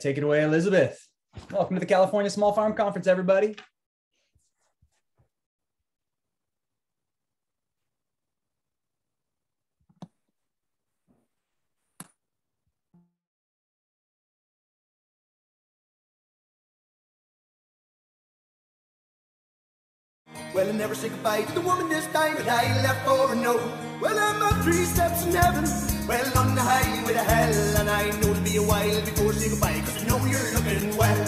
Take it away, Elizabeth. Welcome to the California Small Farm Conference, everybody. Well, I never say goodbye to the woman this time, but I left for a note. Well, I'm on three steps in heaven, well, on the highway to hell, and I know it'll be a while before I say goodbye, cause I know you're looking well.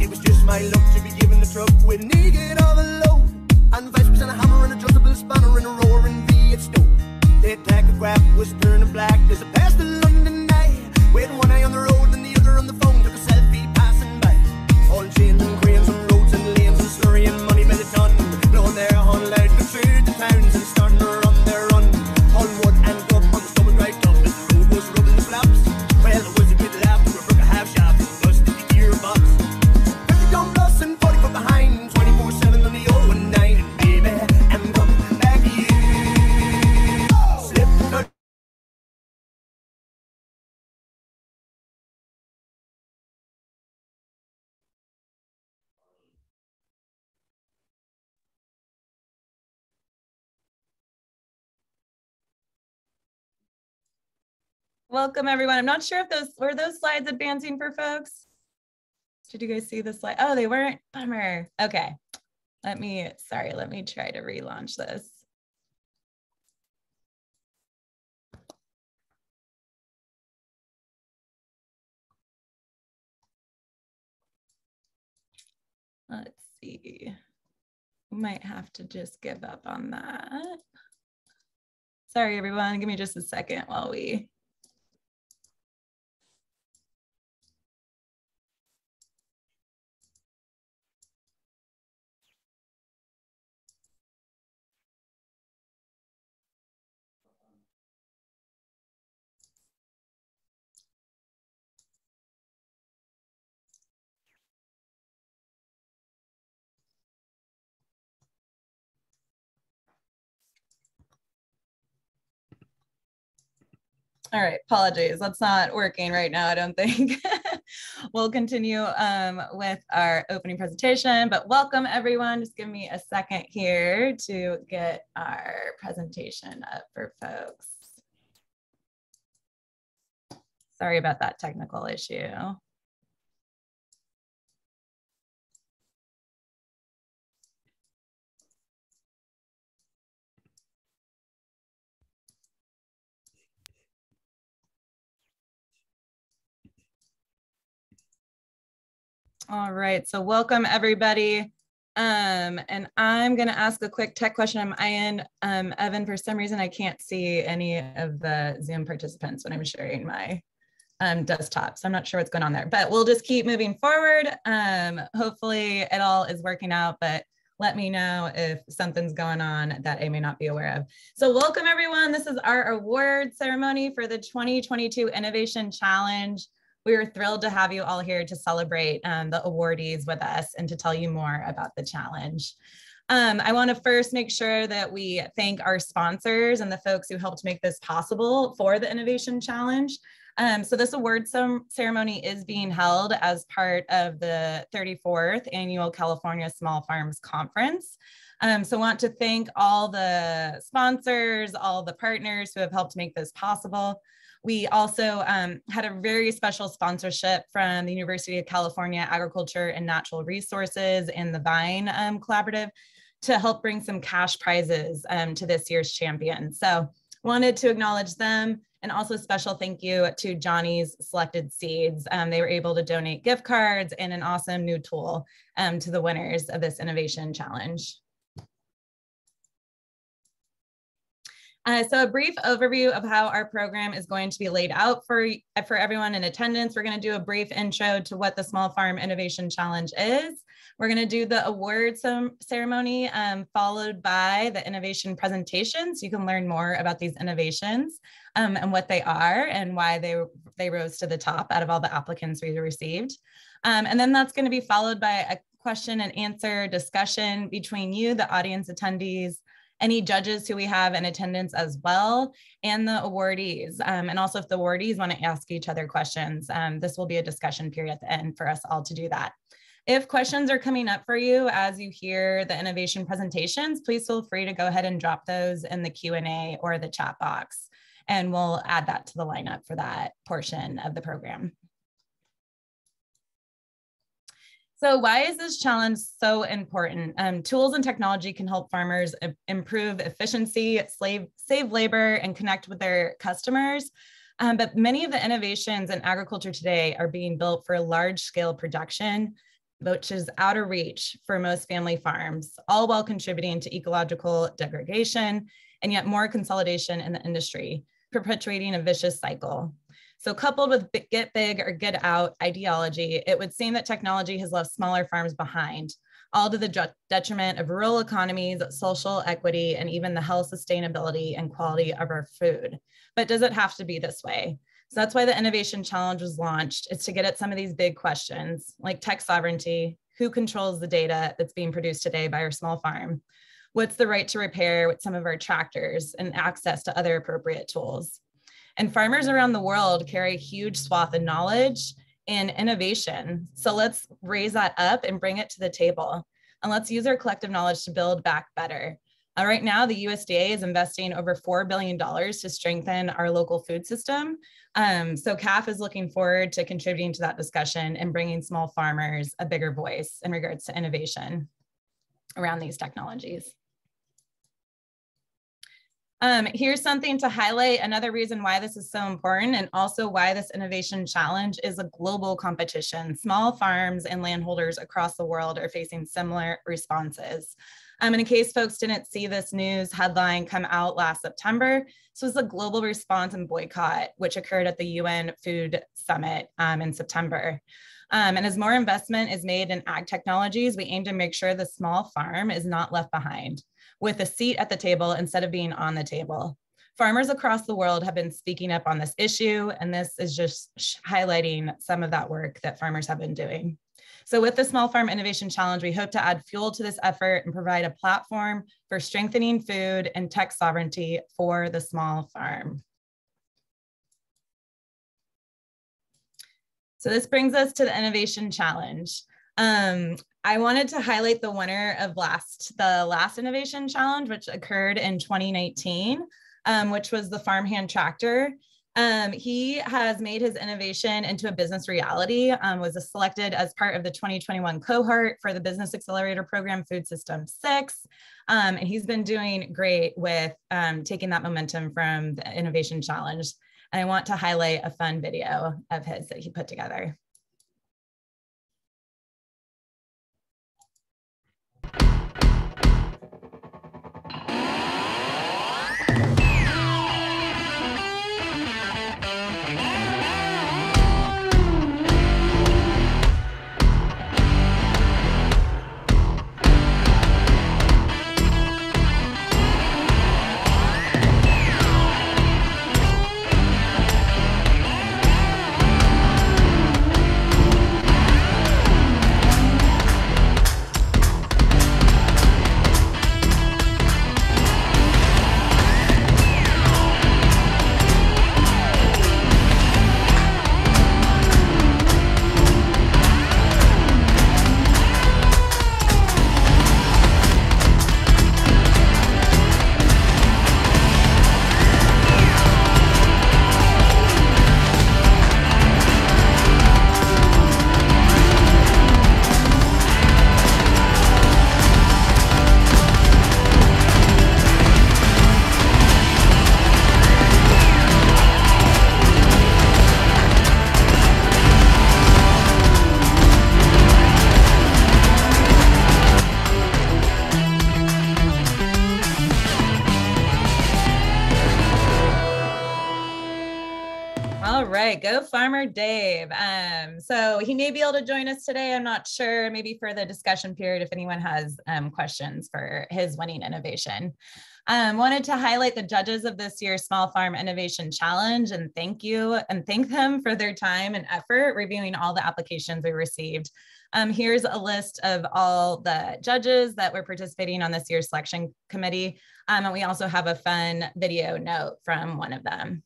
It was just my luck to be given the truck with an get all the load. And vice and a hammer and adjustable spanner and a roaring V8 stove. The tachograph was turning black as I passed the London. With one eye on the road and the other on the phone, took a selfie passing by. All chains and cranes and roads and lanes and slurrying Welcome everyone. I'm not sure if those were those slides advancing for folks. Did you guys see the slide? Oh, they weren't. Bummer. Okay. Let me, sorry, let me try to relaunch this. Let's see. Might have to just give up on that. Sorry, everyone. Give me just a second while we All right, apologies. That's not working right now, I don't think. we'll continue um, with our opening presentation, but welcome everyone. Just give me a second here to get our presentation up for folks. Sorry about that technical issue. All right, so welcome everybody. Um, and I'm gonna ask a quick tech question. I'm Ian. Um, Evan, for some reason, I can't see any of the Zoom participants when I'm sharing my um, desktop. So I'm not sure what's going on there, but we'll just keep moving forward. Um, hopefully it all is working out, but let me know if something's going on that I may not be aware of. So welcome everyone. This is our award ceremony for the 2022 Innovation Challenge. We are thrilled to have you all here to celebrate um, the awardees with us and to tell you more about the challenge. Um, I want to first make sure that we thank our sponsors and the folks who helped make this possible for the Innovation Challenge. Um, so this award ceremony is being held as part of the 34th Annual California Small Farms Conference. Um, so I want to thank all the sponsors, all the partners who have helped make this possible. We also um, had a very special sponsorship from the University of California Agriculture and Natural Resources and the Vine um, Collaborative to help bring some cash prizes um, to this year's champion. So wanted to acknowledge them and also special thank you to Johnny's Selected Seeds. Um, they were able to donate gift cards and an awesome new tool um, to the winners of this innovation challenge. Uh, so a brief overview of how our program is going to be laid out for, for everyone in attendance. We're going to do a brief intro to what the Small Farm Innovation Challenge is. We're going to do the award ceremony um, followed by the innovation presentations. You can learn more about these innovations um, and what they are and why they, they rose to the top out of all the applicants we received. Um, and then that's going to be followed by a question and answer discussion between you, the audience attendees, any judges who we have in attendance as well, and the awardees. Um, and also if the awardees want to ask each other questions, um, this will be a discussion period at the end for us all to do that. If questions are coming up for you as you hear the innovation presentations, please feel free to go ahead and drop those in the Q&A or the chat box, and we'll add that to the lineup for that portion of the program. So why is this challenge so important? Um, tools and technology can help farmers improve efficiency, slave, save labor, and connect with their customers. Um, but many of the innovations in agriculture today are being built for large scale production which is out of reach for most family farms, all while contributing to ecological degradation and yet more consolidation in the industry, perpetuating a vicious cycle. So, coupled with get big or get out ideology, it would seem that technology has left smaller farms behind, all to the detriment of rural economies, social equity, and even the health, sustainability, and quality of our food. But does it have to be this way? So that's why the Innovation Challenge was launched. It's to get at some of these big questions like tech sovereignty, who controls the data that's being produced today by our small farm? What's the right to repair with some of our tractors and access to other appropriate tools? And farmers around the world carry a huge swath of knowledge and innovation. So let's raise that up and bring it to the table. And let's use our collective knowledge to build back better. Uh, right now, the USDA is investing over $4 billion to strengthen our local food system. Um, so CAFF is looking forward to contributing to that discussion and bringing small farmers a bigger voice in regards to innovation around these technologies. Um, here's something to highlight another reason why this is so important and also why this innovation challenge is a global competition. Small farms and landholders across the world are facing similar responses. Um, in case folks didn't see this news headline come out last September, this was a global response and boycott, which occurred at the UN Food Summit um, in September. Um, and as more investment is made in ag technologies, we aim to make sure the small farm is not left behind with a seat at the table instead of being on the table. Farmers across the world have been speaking up on this issue, and this is just highlighting some of that work that farmers have been doing. So with the Small Farm Innovation Challenge, we hope to add fuel to this effort and provide a platform for strengthening food and tech sovereignty for the small farm. So this brings us to the Innovation Challenge. Um, I wanted to highlight the winner of last the last Innovation Challenge, which occurred in 2019, um, which was the Farmhand Tractor. Um, he has made his innovation into a business reality, um, was selected as part of the 2021 cohort for the Business Accelerator Program Food System 6. Um, and he's been doing great with um, taking that momentum from the Innovation Challenge. And I want to highlight a fun video of his that he put together. He may be able to join us today. I'm not sure. Maybe for the discussion period, if anyone has um, questions for his winning innovation. Um, wanted to highlight the judges of this year's Small Farm Innovation Challenge and thank you and thank them for their time and effort reviewing all the applications we received. Um, here's a list of all the judges that were participating on this year's selection committee. Um, and we also have a fun video note from one of them.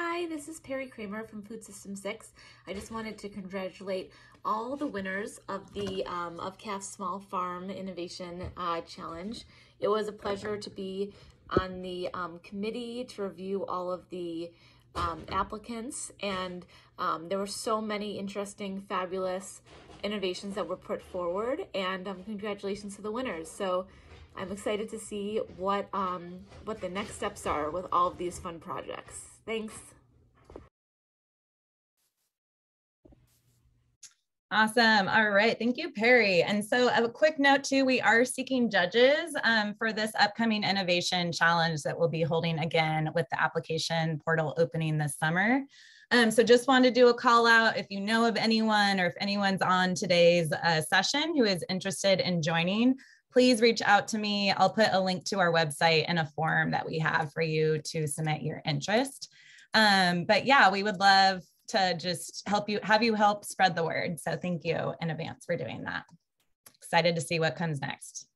Hi, this is Perry Kramer from Food System 6. I just wanted to congratulate all the winners of the um, of CAFF Small Farm Innovation uh, Challenge. It was a pleasure to be on the um, committee to review all of the um, applicants, and um, there were so many interesting, fabulous innovations that were put forward. And um, congratulations to the winners. So. I'm excited to see what um, what the next steps are with all of these fun projects. Thanks. Awesome. All right. Thank you, Perry. And so a quick note too, we are seeking judges um, for this upcoming innovation challenge that we'll be holding again with the application portal opening this summer. Um, so just wanted to do a call out if you know of anyone or if anyone's on today's uh, session who is interested in joining, please reach out to me. I'll put a link to our website and a form that we have for you to submit your interest. Um, but yeah, we would love to just help you, have you help spread the word. So thank you in advance for doing that. Excited to see what comes next.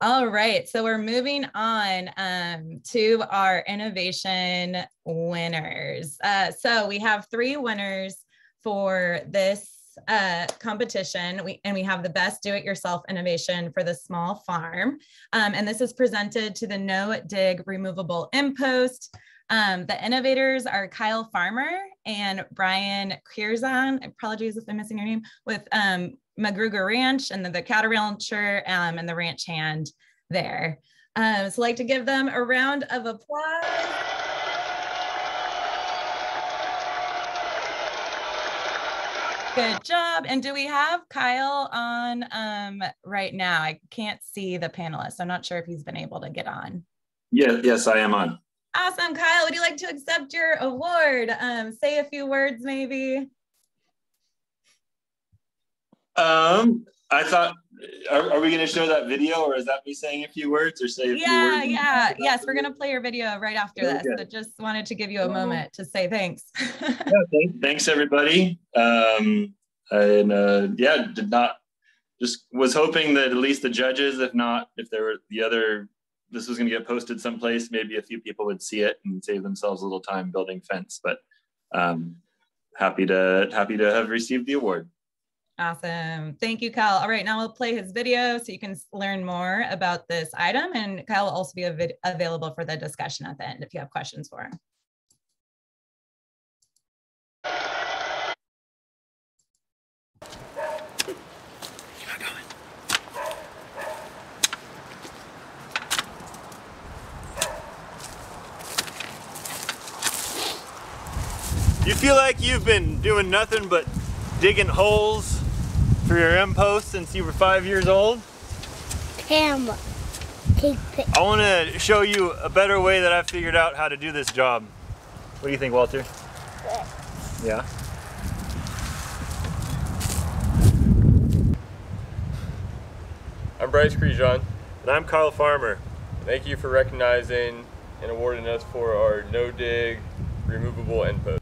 All right, so we're moving on um, to our innovation winners. Uh, so we have three winners for this uh, competition, we, and we have the best do-it-yourself innovation for the small farm. Um, and this is presented to the No Dig Removable End Post. Um, the innovators are Kyle Farmer and Brian Kierzan. Apologies if I'm missing your name. With um, Magruder Ranch and the, the cattle rancher um, and the ranch hand there. Um, so I'd like to give them a round of applause. Good job. And do we have Kyle on um, right now? I can't see the panelist. I'm not sure if he's been able to get on. Yeah, yes, I am on. Awesome, Kyle. Would you like to accept your award? Um, say a few words, maybe. Um, I thought, are, are we going to show that video, or is that me saying a few words, or say a yeah, few words? Yeah, yes, we're going to play your video right after Very this. good. But just wanted to give you a moment to say thanks. Yeah, thank- thanks, everybody. Um, and uh, yeah, did not just was hoping that at least the judges, if not, if there were the other, this was going to get posted someplace, maybe a few people would see it and save themselves a little time building fence. But um, happy to happy to have received the award. Awesome. Thank you, Kyle. All right, now we'll play his video so you can learn more about this item. And Kyle will also be available for the discussion at the end if you have questions for him. You feel like you've been doing nothing but digging holes for your end post since you were five years old? camera. Take pic. I want to show you a better way that I figured out how to do this job. What do you think, Walter? Yeah. I'm Bryce Crejon. And I'm Kyle Farmer. Thank you for recognizing and awarding us for our no dig removable end post.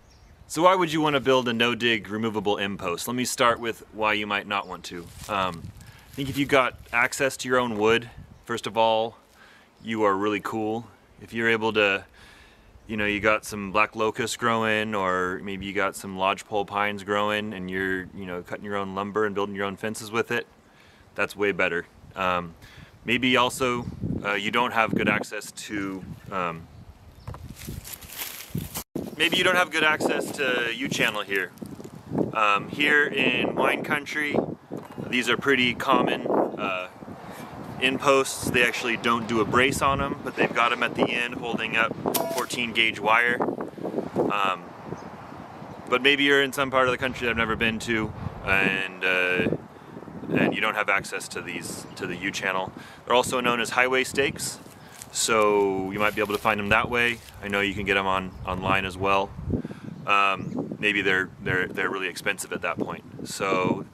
So why would you want to build a no-dig removable end post? Let me start with why you might not want to. Um, I think if you got access to your own wood, first of all, you are really cool. If you're able to, you know, you got some black locust growing, or maybe you got some lodgepole pines growing, and you're, you know, cutting your own lumber and building your own fences with it, that's way better. Um, maybe also uh, you don't have good access to um, maybe you don't have good access to U channel here. Um, here in wine country, these are pretty common uh, end posts. They actually don't do a brace on them, but they've got them at the end holding up 14 gauge wire. Um, but maybe you're in some part of the country that I've never been to, and uh, and you don't have access to these to the U channel. They're also known as highway stakes, so you might be able to find them that way. I know you can get them on online as well. Um, maybe they're they're they're really expensive at that point. So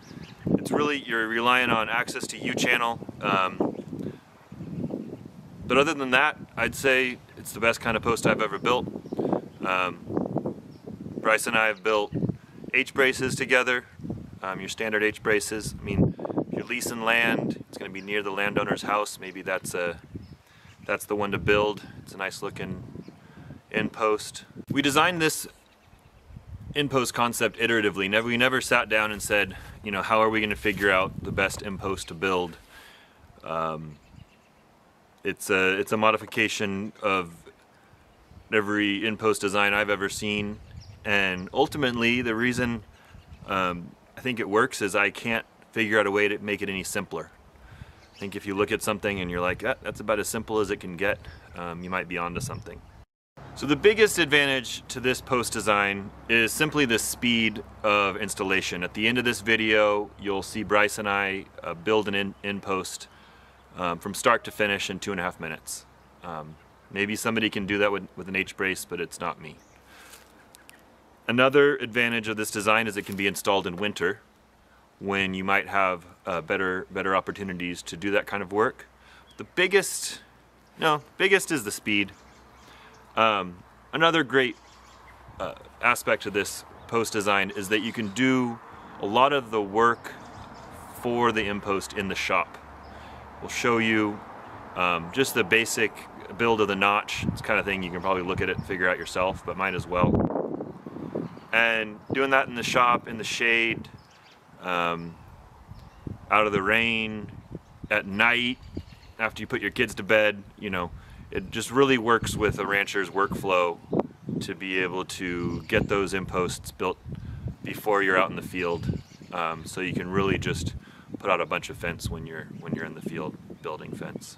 it's really you're relying on access to U channel. Um, but other than that, I'd say it's the best kind of post I've ever built. Um, Bryce and I have built H braces together, um, your standard H braces. I mean, if you're leasing land, it's going to be near the landowner's house. Maybe that's a that's the one to build. It's a nice looking end post. We designed this end post concept iteratively. Never we never sat down and said, you know, how are we going to figure out the best end post to build? Um, it's a it's a modification of every end post design I've ever seen, and ultimately the reason um, I think it works is I can't figure out a way to make it any simpler. I think if you look at something and you're like, ah, that's about as simple as it can get, um, you might be onto something. So the biggest advantage to this post design is simply the speed of installation. At the end of this video, you'll see Bryce and I uh, build an in, end post um, from start to finish in two and a half minutes. Um, maybe somebody can do that with, with an H-brace, but it's not me. Another advantage of this design is it can be installed in winter when you might have uh, better, better opportunities to do that kind of work. The biggest, no, biggest is the speed. Um, another great uh, aspect of this post design is that you can do a lot of the work for the end post in the shop. We'll show you um, just the basic build of the notch. It's kind of thing you can probably look at it and figure out yourself, but might as well. And doing that in the shop, in the shade, um, out of the rain, at night, after you put your kids to bed, you know, it just really works with a rancher's workflow to be able to get those end posts built before you're out in the field. Um, so you can really just put out a bunch of fence when you're when you're in the field building fence.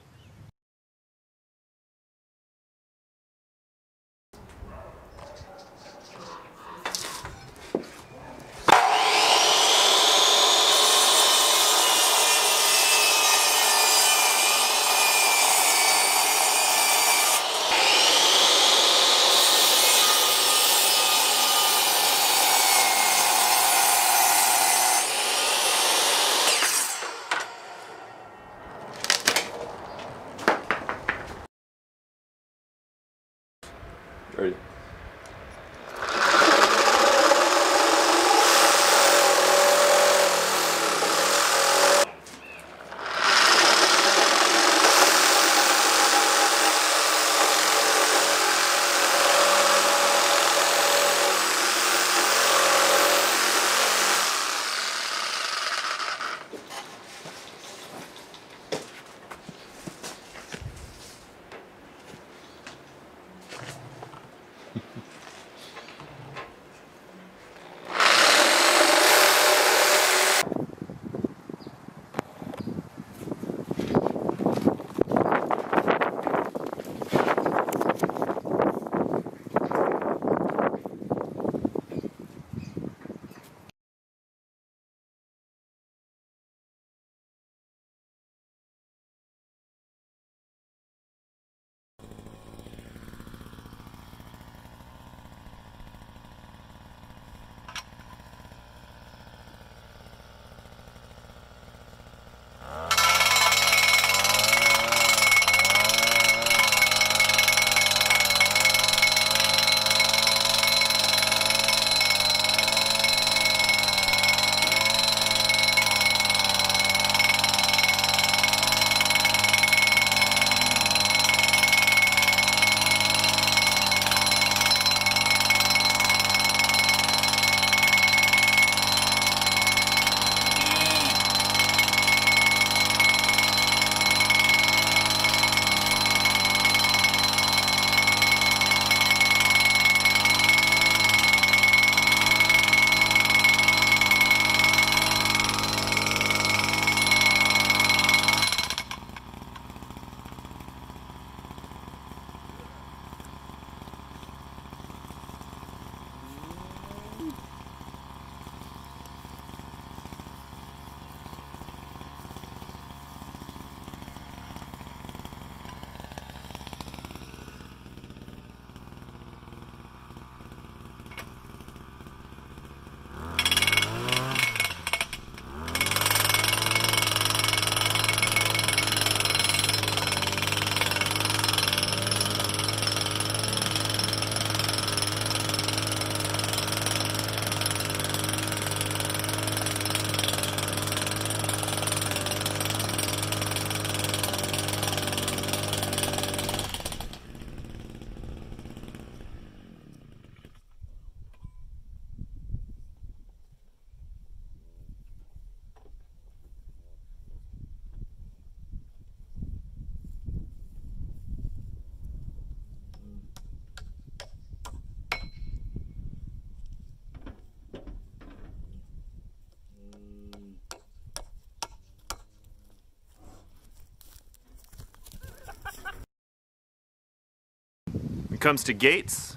It comes to gates,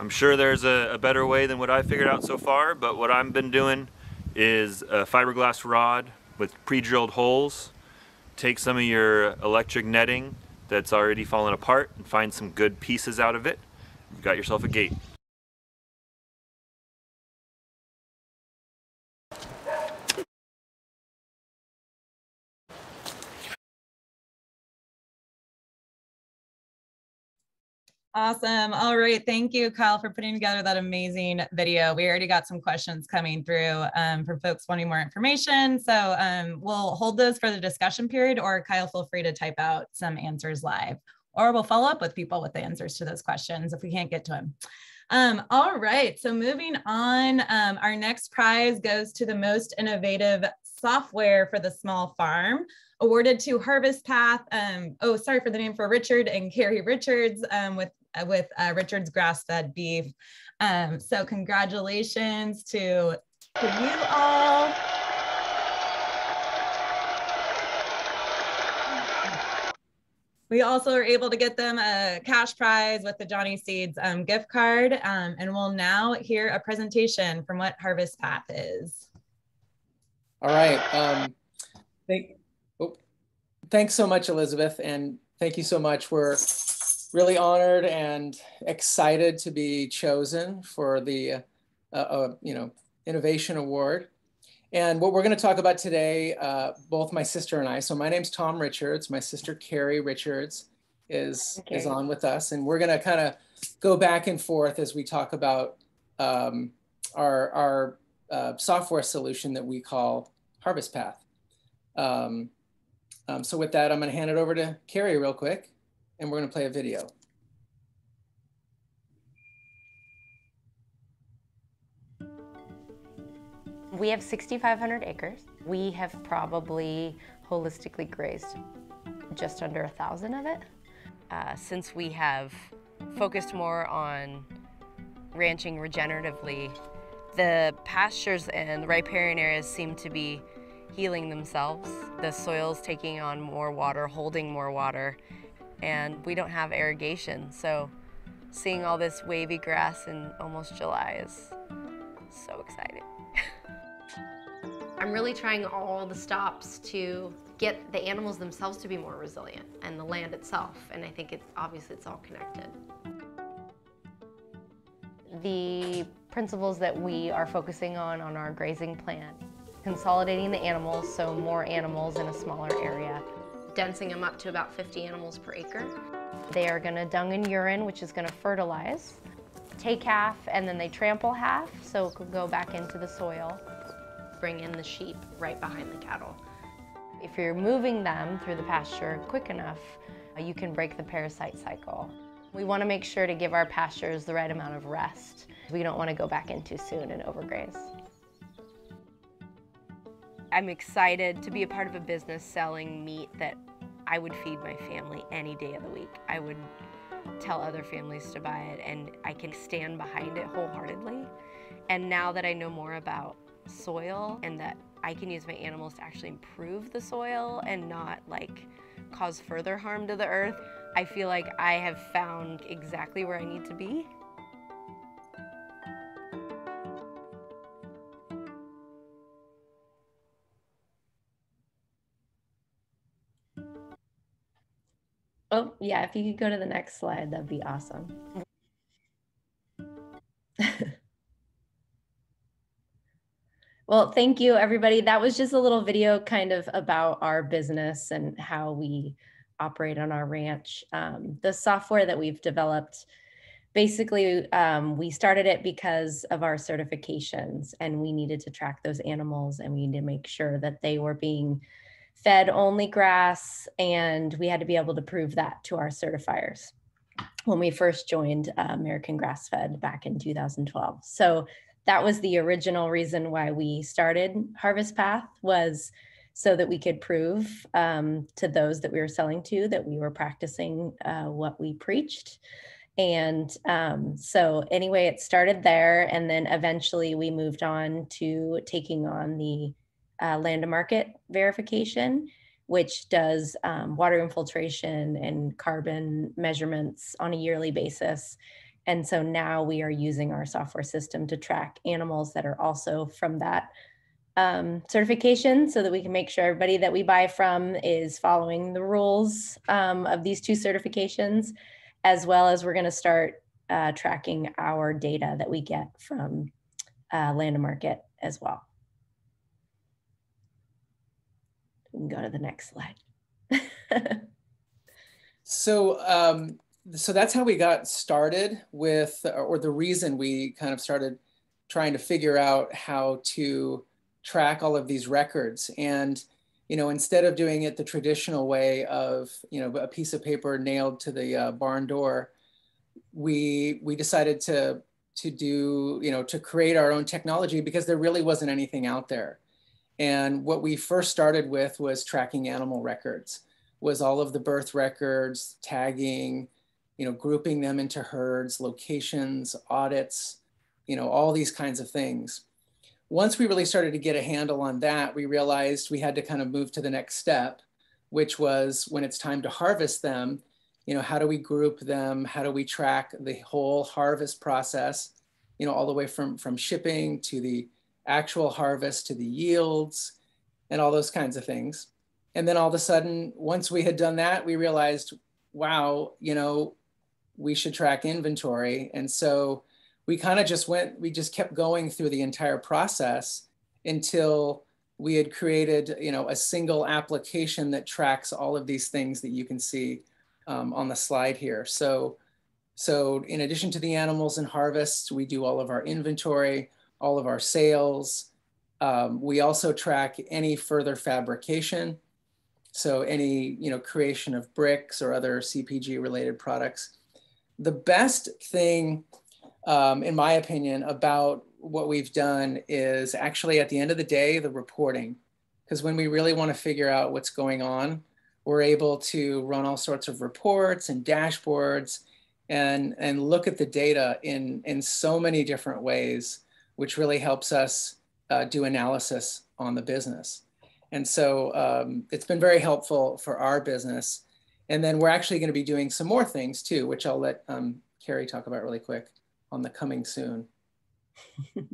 I'm sure there's a, a better way than what I figured out so far, but what I've been doing is a fiberglass rod with pre-drilled holes. Take some of your electric netting that's already fallen apart and find some good pieces out of it. You've got yourself a gate. Awesome. All right. Thank you, Kyle, for putting together that amazing video. We already got some questions coming through um, from folks wanting more information. So um, we'll hold those for the discussion period, or Kyle, feel free to type out some answers live, or we'll follow up with people with the answers to those questions if we can't get to them. Um, all right. So moving on, um, our next prize goes to the most innovative software for the small farm awarded to Harvest Path. Um, oh, sorry for the name for Richard and Carrie Richards um, with with uh, Richard's grass fed beef. Um, so congratulations to, to you all. We also are able to get them a cash prize with the Johnny Seeds um, gift card. Um, and we'll now hear a presentation from what Harvest Path is. All right. Um, thank, oh, thanks so much, Elizabeth. And thank you so much. We're really honored and excited to be chosen for the uh, uh, you know innovation award. And what we're going to talk about today, uh, both my sister and I. So my name's Tom Richards. My sister Carrie Richards is okay. is on with us, and we're going to kind of go back and forth as we talk about um, our our uh, software solution that we call Harvest Path. Um, um, so with that, I'm going to hand it over to Carrie real quick and we're going to play a video. We have 6,500 acres. We have probably holistically grazed just under a thousand of it. Uh, since we have focused more on ranching regeneratively, the pastures and the riparian areas seem to be healing themselves. The soil's taking on more water, holding more water, and we don't have irrigation. So seeing all this wavy grass in almost July is so exciting. I'm really trying all the stops to get the animals themselves to be more resilient and the land itself. And I think it's obviously it's all connected. The principles that we are focusing on on our grazing plan, consolidating the animals so more animals in a smaller area, densing them up to about 50 animals per acre. They are gonna dung and urine, which is gonna fertilize, take half, and then they trample half, so it could go back into the soil. Bring in the sheep right behind the cattle. If you're moving them through the pasture quick enough, uh, you can break the parasite cycle. We wanna make sure to give our pastures the right amount of rest. We don't wanna go back in too soon and overgraze. I'm excited to be a part of a business selling meat that I would feed my family any day of the week. I would tell other families to buy it and I can stand behind it wholeheartedly. And now that I know more about soil and that I can use my animals to actually improve the soil and not like cause further harm to the earth, I feel like I have found exactly where I need to be. Oh, yeah, if you could go to the next slide, that'd be awesome. well, thank you, everybody. That was just a little video kind of about our business and how we operate on our ranch. Um, the software that we've developed, basically, um, we started it because of our certifications and we needed to track those animals and we needed to make sure that they were being fed only grass, and we had to be able to prove that to our certifiers when we first joined uh, American Grass Fed back in 2012. So that was the original reason why we started Harvest Path was so that we could prove um, to those that we were selling to that we were practicing uh, what we preached. And um, so, anyway, it started there. And then eventually we moved on to taking on the uh, land to market verification, which does um, water infiltration and carbon measurements on a yearly basis. And so now we are using our software system to track animals that are also from that um, certification so that we can make sure everybody that we buy from is following the rules um, of these two certifications, as well as we're going to start uh, tracking our data that we get from uh, Land to Market as well. We can go to the next slide. so, um, so that's how we got started with, or the reason we kind of started trying to figure out how to track all of these records. And, you know, instead of doing it the traditional way of, you know, a piece of paper nailed to the uh, barn door, we, we decided to, to do, you know, to create our own technology because there really wasn't anything out there. And what we first started with was tracking animal records, was all of the birth records, tagging, you know, grouping them into herds, locations, audits, you know, all these kinds of things once we really started to get a handle on that, we realized we had to kind of move to the next step, which was when it's time to harvest them, you know, how do we group them? How do we track the whole harvest process, you know, all the way from, from shipping to the actual harvest to the yields and all those kinds of things. And then all of a sudden, once we had done that, we realized, wow, you know, we should track inventory. And so we kind of just went, we just kept going through the entire process until we had created, you know, a single application that tracks all of these things that you can see um, on the slide here. So, so in addition to the animals and harvests, we do all of our inventory, all of our sales. Um, we also track any further fabrication. So any, you know, creation of bricks or other CPG related products. The best thing um, in my opinion, about what we've done is actually at the end of the day, the reporting. Because when we really want to figure out what's going on, we're able to run all sorts of reports and dashboards and, and look at the data in, in so many different ways, which really helps us uh, do analysis on the business. And so um, it's been very helpful for our business. And then we're actually going to be doing some more things too, which I'll let um, Carrie talk about really quick on the coming soon?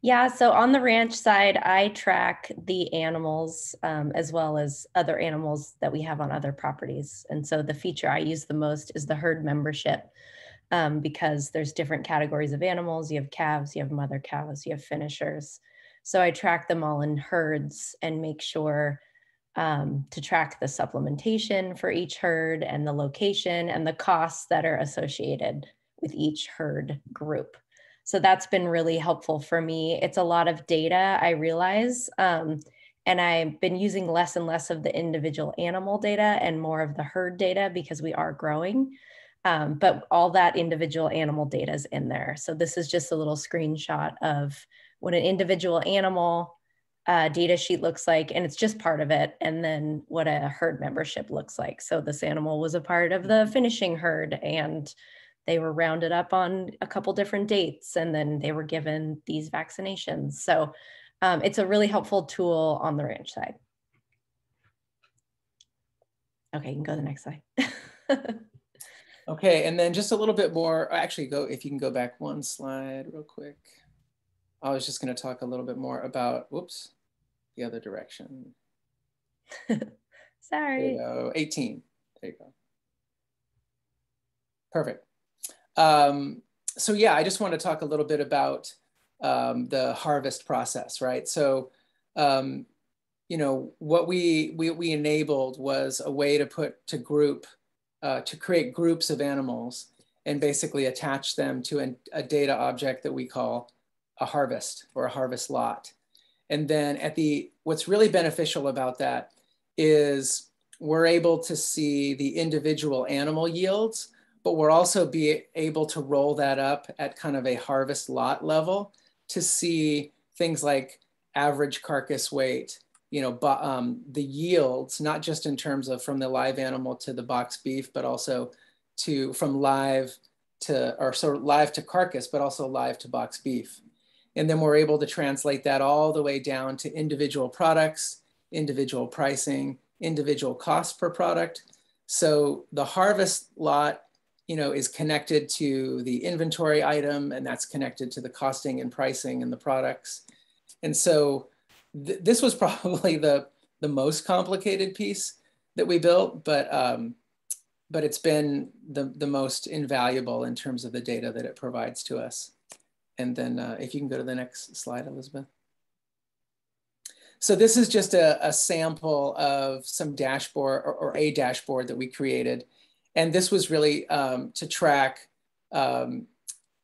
yeah, so on the ranch side, I track the animals um, as well as other animals that we have on other properties. And so the feature I use the most is the herd membership um, because there's different categories of animals. You have calves, you have mother cows, you have finishers. So I track them all in herds and make sure um, to track the supplementation for each herd and the location and the costs that are associated with each herd group. So that's been really helpful for me. It's a lot of data, I realize. Um, and I've been using less and less of the individual animal data and more of the herd data because we are growing. Um, but all that individual animal data is in there. So this is just a little screenshot of what an individual animal uh, data sheet looks like, and it's just part of it, and then what a herd membership looks like. So this animal was a part of the finishing herd, and they were rounded up on a couple different dates and then they were given these vaccinations. So um, it's a really helpful tool on the ranch side. Okay, you can go to the next slide. okay, and then just a little bit more, actually go, if you can go back one slide real quick. I was just gonna talk a little bit more about, whoops, the other direction. Sorry. There 18, there you go. Perfect. Um, so yeah, I just want to talk a little bit about um, the harvest process, right? So, um, you know, what we, we, we enabled was a way to put, to group, uh, to create groups of animals and basically attach them to an, a data object that we call a harvest or a harvest lot. And then at the, what's really beneficial about that is we're able to see the individual animal yields but we're also be able to roll that up at kind of a harvest lot level to see things like average carcass weight, you know, um, the yields, not just in terms of from the live animal to the box beef, but also to from live to, or so live to carcass, but also live to box beef. And then we're able to translate that all the way down to individual products individual pricing, individual cost per product. So the harvest lot, you know, is connected to the inventory item and that's connected to the costing and pricing and the products. And so th this was probably the, the most complicated piece that we built, but, um, but it's been the, the most invaluable in terms of the data that it provides to us. And then uh, if you can go to the next slide, Elizabeth. So this is just a, a sample of some dashboard or, or, a dashboard that we created. And this was really um, to track um,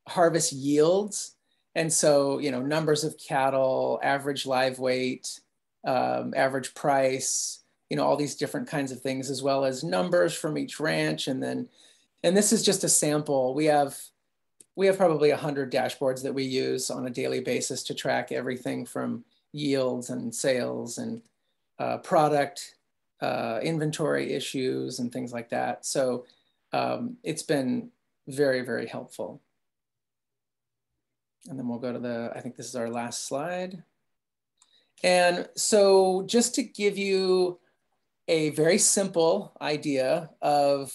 harvest yields. And so, you know, numbers of cattle, average live weight, um, average price, you know, all these different kinds of things, as well as numbers from each ranch. And then, and this is just a sample. We have, we have probably a hundred dashboards that we use on a daily basis to track everything from yields and sales and uh, product uh, inventory issues and things like that. So um, it's been very, very helpful. And then we'll go to the, I think this is our last slide. And so just to give you a very simple idea of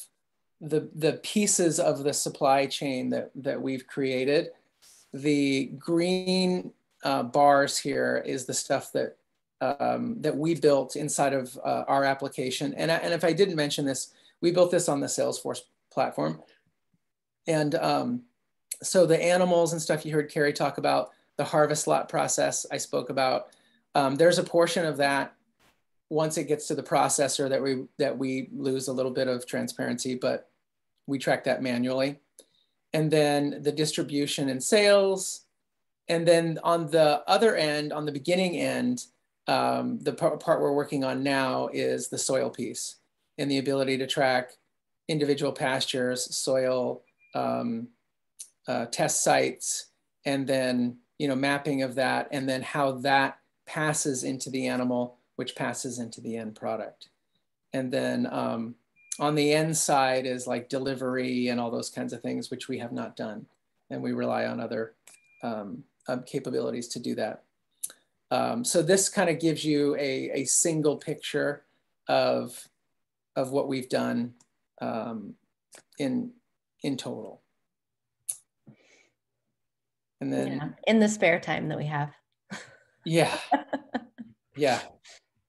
the, the pieces of the supply chain that, that we've created, the green uh, bars here is the stuff that um, that we built inside of uh, our application. And, and if I didn't mention this, we built this on the Salesforce platform. And um, so the animals and stuff you heard Carrie talk about, the harvest lot process I spoke about, um, there's a portion of that once it gets to the processor that we, that we lose a little bit of transparency, but we track that manually. And then the distribution and sales, and then on the other end, on the beginning end, um, the part, we're working on now is the soil piece and the ability to track individual pastures, soil, um, uh, test sites, and then you know mapping of that, and then how that passes into the animal, which passes into the end product. And then um, on the end side is like delivery and all those kinds of things, which we have not done, and we rely on other um, um, capabilities to do that. Um, so this kind of gives you a, a single picture of, of what we've done um, in, in total. And then yeah, in the spare time that we have. yeah. Yeah.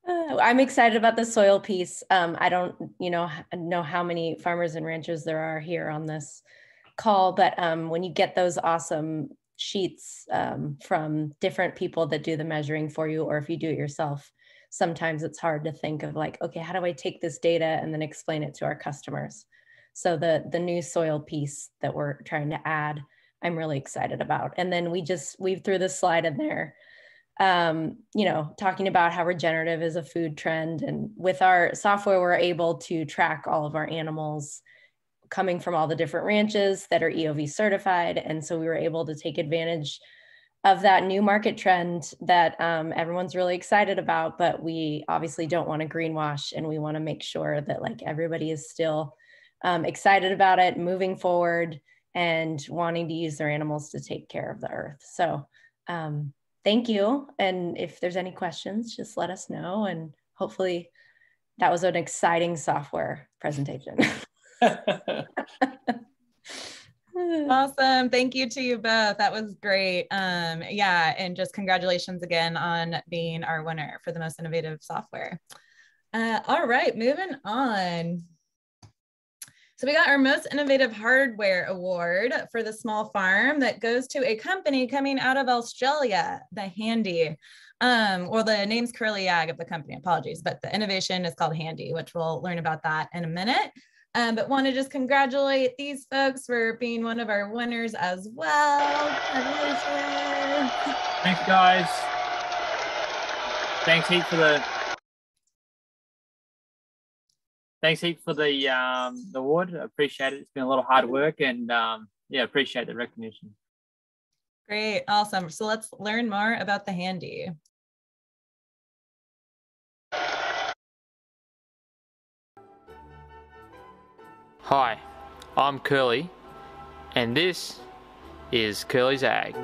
Uh, I'm excited about the soil piece. Um, I don't, you know, know how many farmers and ranchers there are here on this call, but um, when you get those awesome sheets um, from different people that do the measuring for you, or if you do it yourself, sometimes it's hard to think of like, okay, how do I take this data and then explain it to our customers? So the the new soil piece that we're trying to add, I'm really excited about. And then we just we threw this slide in there, um, you know, talking about how regenerative is a food trend, and with our software, we're able to track all of our animals coming from all the different ranches that are EOV certified. And so we were able to take advantage of that new market trend that um, everyone's really excited about, but we obviously don't want to greenwash and we want to make sure that like everybody is still um, excited about it, moving forward and wanting to use their animals to take care of the earth. So um, thank you. And if there's any questions, just let us know. And hopefully that was an exciting software presentation. awesome thank you to you both that was great um yeah and just congratulations again on being our winner for the most innovative software uh, all right moving on so we got our most innovative hardware award for the small farm that goes to a company coming out of australia the handy um, well, the name's Curly Ag of the company, apologies, but the innovation is called Handy, which we'll learn about that in a minute. Um, but want to just congratulate these folks for being one of our winners as well. Thanks, guys. Thanks, Heat, for the thanks, Heat, for the um, the award. I appreciate it. It's been a lot of hard work, and um, yeah, I appreciate the recognition. Great, awesome. So let's learn more about the handy. Hi, I'm Curly, and this is Curly's Ag.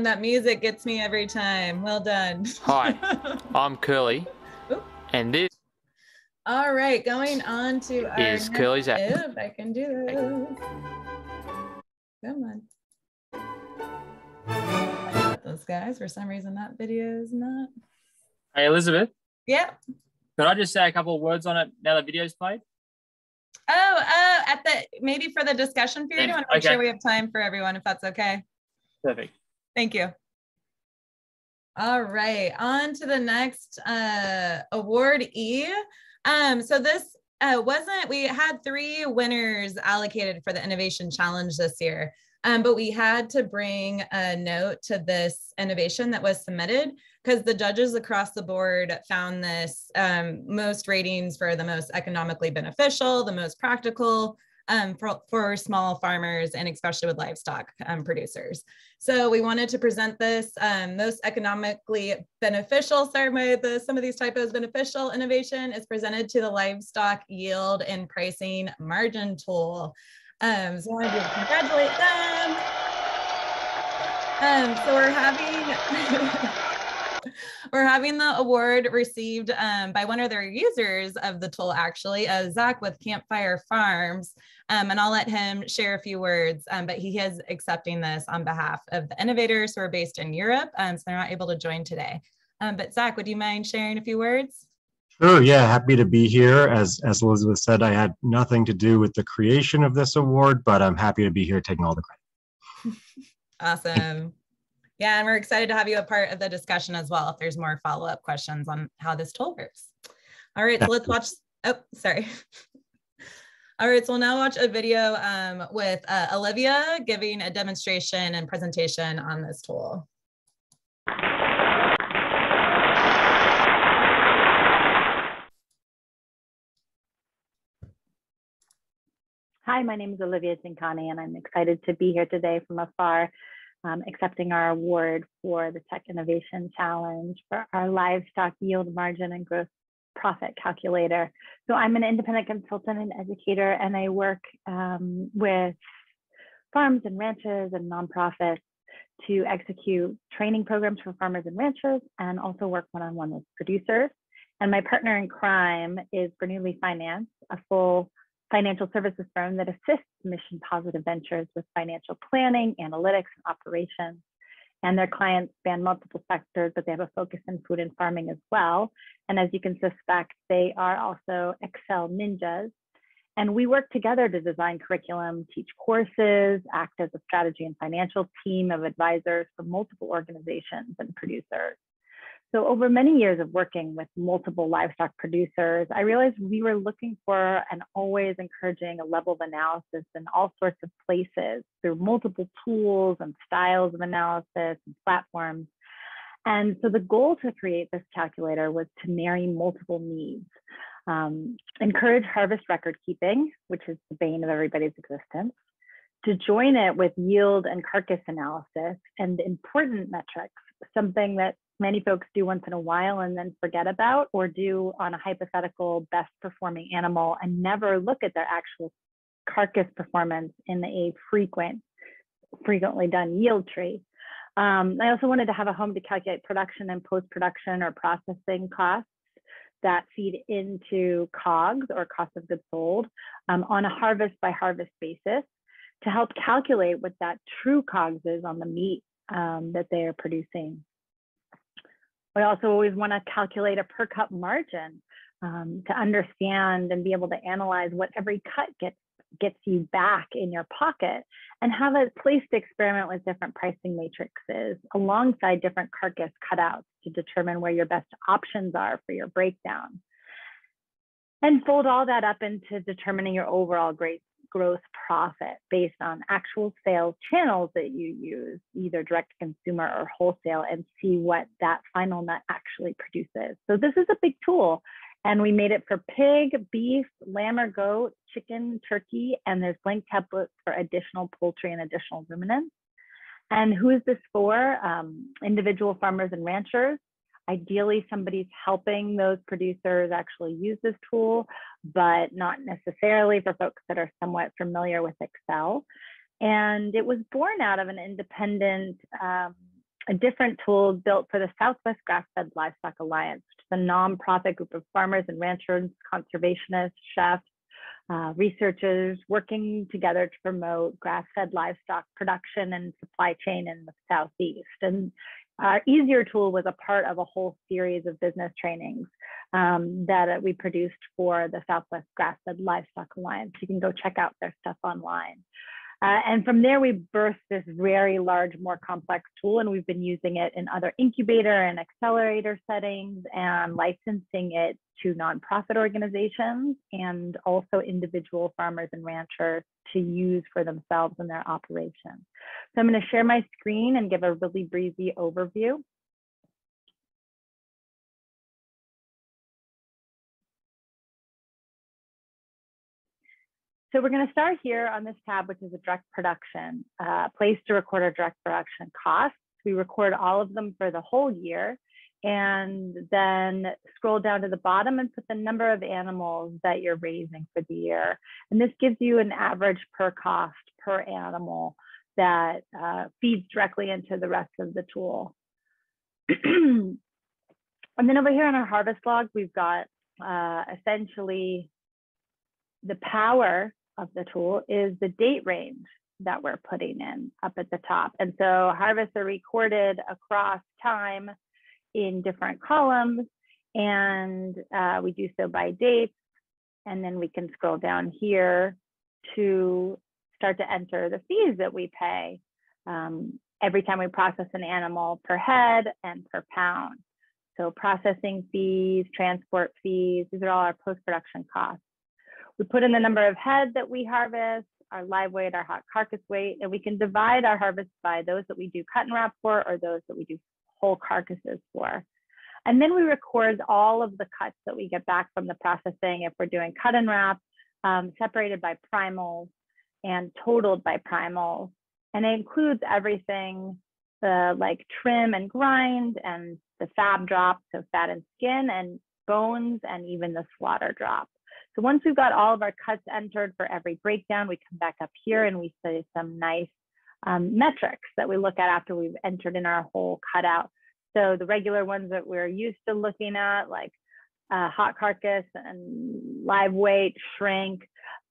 Awesome. That music gets me every time. Well done. Hi, I'm Curly, and this All right, going on to our Is Curly's app. If I can do this. Come on. Those guys, for some reason, that video is not. Hey, Elizabeth, Yeah. could I just say a couple of words on it now the video's played? Oh, uh, at the maybe for the discussion period. I Yeah, want to make okay. sure we have time for everyone, if that's okay. Perfect. Thank you. All right, on to the next uh, award E. Um, so this uh, wasn't, we had three winners allocated for the Innovation Challenge this year, um, but we had to bring a note to this innovation that was submitted because the judges across the board found this um, most ratings for the most economically beneficial, the most practical, um, for, for small farmers and especially with livestock um, producers. So we wanted to present this um, most economically beneficial, sorry, my, the, some of these typos, beneficial innovation is presented to the livestock yield and pricing margin tool. Um, so I wanted to congratulate them. Um, so we're having we're having the award received um, by one of their users of the tool, actually, uh, Zach with Campfire Farms. Um, and I'll let him share a few words, um, but he is accepting this on behalf of the innovators who are based in Europe, um, so they're not able to join today. Um, but Zach, would you mind sharing a few words? Sure, yeah, happy to be here. As as Elizabeth said, I had nothing to do with the creation of this award, but I'm happy to be here taking all the credit. Awesome. Yeah, and we're excited to have you a part of the discussion as well if there's more follow-up questions on how this tool works. All right, so let's watch, oh, sorry. All right, so we'll now watch a video um, with uh, Olivia giving a demonstration and presentation on this tool. Hi, my name is Olivia Zincani, and I'm excited to be here today from afar, um, accepting our award for the Tech Innovation Challenge for our livestock yield margin and gross profit calculator. So I'm an independent consultant and educator, and I work um, with farms and ranches and nonprofits to execute training programs for farmers and ranchers and also work one-on-one with producers. And my partner in crime is Bernoulli Finance, a full financial services firm that assists mission positive ventures with financial planning, analytics, and operations. And their clients span multiple sectors, but they have a focus in food and farming as well. And as you can suspect, they are also Excel ninjas. And we work together to design curriculum, teach courses, act as a strategy and financial team of advisors for multiple organizations and producers. So over many years of working with multiple livestock producers, I realized we were looking for and always encouraging a level of analysis in all sorts of places through multiple tools and styles of analysis and platforms. And so the goal to create this calculator was to marry multiple needs, um, encourage harvest record keeping, which is the bane of everybody's existence, to join it with yield and carcass analysis and important metrics, something that many folks do once in a while and then forget about or do on a hypothetical best performing animal and never look at their actual carcass performance in a frequent frequently done yield tree. Um, i also wanted to have a home to calculate production and post-production or processing costs that feed into cogs or cost of goods sold um, on a harvest by harvest basis to help calculate what that true cogs is on the meat um, that they are producing we also always want to calculate a per cut margin um, to understand and be able to analyze what every cut gets gets you back in your pocket and have a place to experiment with different pricing matrices alongside different carcass cutouts to determine where your best options are for your breakdown. And fold all that up into determining your overall great gross profit based on actual sales channels that you use, either direct to consumer or wholesale, and see what that final nut actually produces. So this is a big tool. And we made it for pig, beef, lamb or goat, chicken, turkey, and there's blank templates for additional poultry and additional ruminants. And who is this for? Um, individual farmers and ranchers. Ideally, somebody's helping those producers actually use this tool, but not necessarily for folks that are somewhat familiar with Excel. And it was born out of an independent, um, a different tool built for the Southwest Grass-Fed Livestock Alliance, which is a nonprofit group of farmers and ranchers, conservationists, chefs, uh, researchers working together to promote grass-fed livestock production and supply chain in the Southeast. And our easier tool was a part of a whole series of business trainings um, that we produced for the Southwest Grass-Fed Livestock Alliance. You can go check out their stuff online. Uh, and from there, we birthed this very large, more complex tool, and we've been using it in other incubator and accelerator settings and licensing it to nonprofit organizations and also individual farmers and ranchers to use for themselves in their operations. So I'm going to share my screen and give a really breezy overview. So we're going to start here on this tab, which is a direct production, uh, place to record our direct production costs. We record all of them for the whole year and then scroll down to the bottom and put the number of animals that you're raising for the year. And this gives you an average per cost per animal that uh, feeds directly into the rest of the tool. and then over here on our harvest log, we've got uh, essentially the power of the tool is the date range that we're putting in up at the top. And so harvests are recorded across time in different columns and uh, we do so by date. And then we can scroll down here to start to enter the fees that we pay um, every time we process an animal per head and per pound. So processing fees, transport fees, these are all our post-production costs. We put in the number of head that we harvest, our live weight, our hot carcass weight, and we can divide our harvest by those that we do cut and wrap for or those that we do whole carcasses for. And then we record all of the cuts that we get back from the processing if we're doing cut and wrap, um, separated by primals and totaled by primals. And it includes everything the like trim and grind and the fab drop, so fat and skin and bones and even the slaughter drop. So once we've got all of our cuts entered for every breakdown, we come back up here and we see some nice um, metrics that we look at after we've entered in our whole cutout. So the regular ones that we're used to looking at, like uh, hot carcass and live weight, shrink,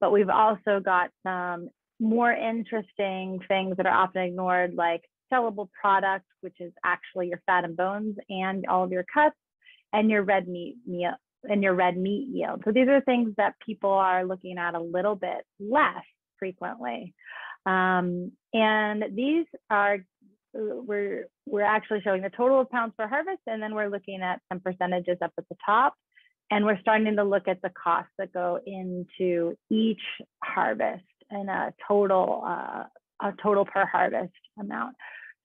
but we've also got some more interesting things that are often ignored, like sellable product, which is actually your fat and bones and all of your cuts, and your red meat meal and your red meat yield. So these are things that people are looking at a little bit less frequently. Um, and these are, we're, we're actually showing the total of pounds per harvest, and then we're looking at some percentages up at the top. And we're starting to look at the costs that go into each harvest and a total, uh, a total per harvest amount.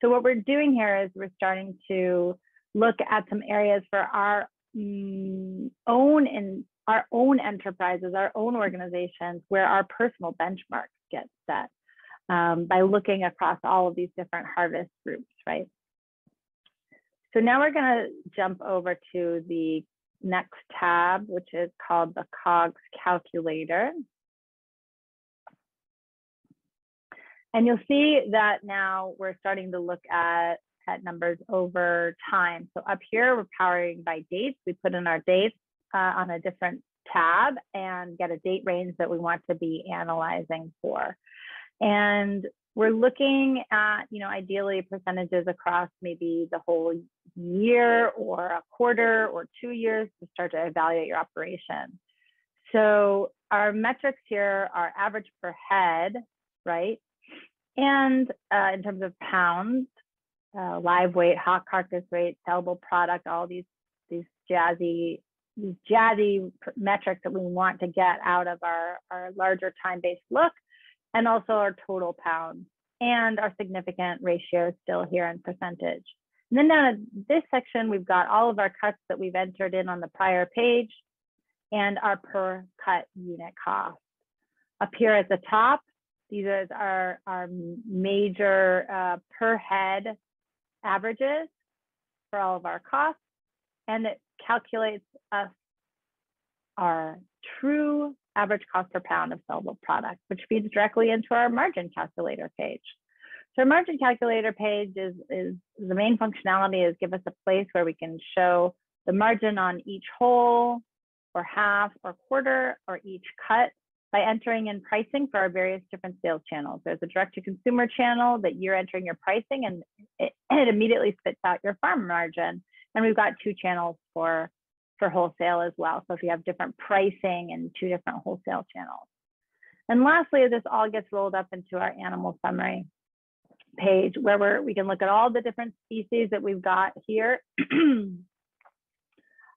So what we're doing here is we're starting to look at some areas for our mm, own and our own enterprises, our own organizations, where our personal benchmarks get set um, by looking across all of these different harvest groups, right? So now we're going to jump over to the next tab, which is called the COGS calculator. And you'll see that now we're starting to look at, at numbers over time. So up here, we're powering by dates. We put in our dates uh, on a different tab and get a date range that we want to be analyzing for. And we're looking at, you know, ideally percentages across maybe the whole year or a quarter or two years to start to evaluate your operation. So our metrics here are average per head, right? And uh, in terms of pounds, uh, live weight, hot carcass weight, sellable product, all these these jazzy these jazzy metrics that we want to get out of our, our larger time-based look and also our total pounds and our significant ratios still here in percentage. And then down at this section, we've got all of our cuts that we've entered in on the prior page and our per cut unit cost. Up here at the top, these are our, our major uh, per head averages for all of our costs. And it calculates us our true average cost per pound of sellable product, which feeds directly into our margin calculator page. So our margin calculator page is, is the main functionality is give us a place where we can show the margin on each whole or half or quarter or each cut by entering in pricing for our various different sales channels. There's a direct to consumer channel that you're entering your pricing and it, it immediately spits out your farm margin. And we've got two channels for, for wholesale as well. So if you have different pricing and two different wholesale channels. And lastly, this all gets rolled up into our animal summary page where we're, we can look at all the different species that we've got here. and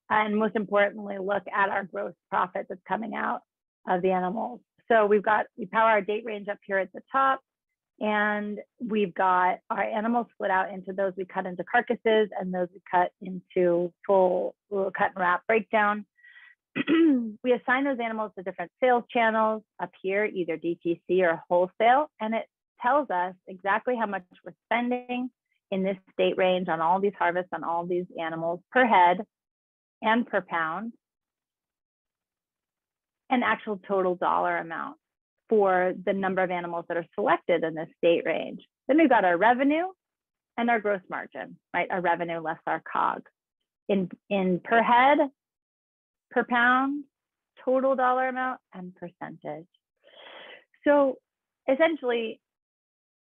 most importantly, look at our gross profit that's coming out of the animals. So we've got, we power our date range up here at the top and we've got our animals split out into those we cut into carcasses and those we cut into full we'll cut and wrap breakdown. we assign those animals to different sales channels up here, either DTC or wholesale, and it tells us exactly how much we're spending in this date range on all these harvests on all these animals per head and per pound an actual total dollar amount for the number of animals that are selected in this date range. Then we've got our revenue and our gross margin, right? Our revenue less our COG. In, in per head, per pound, total dollar amount, and percentage. So essentially,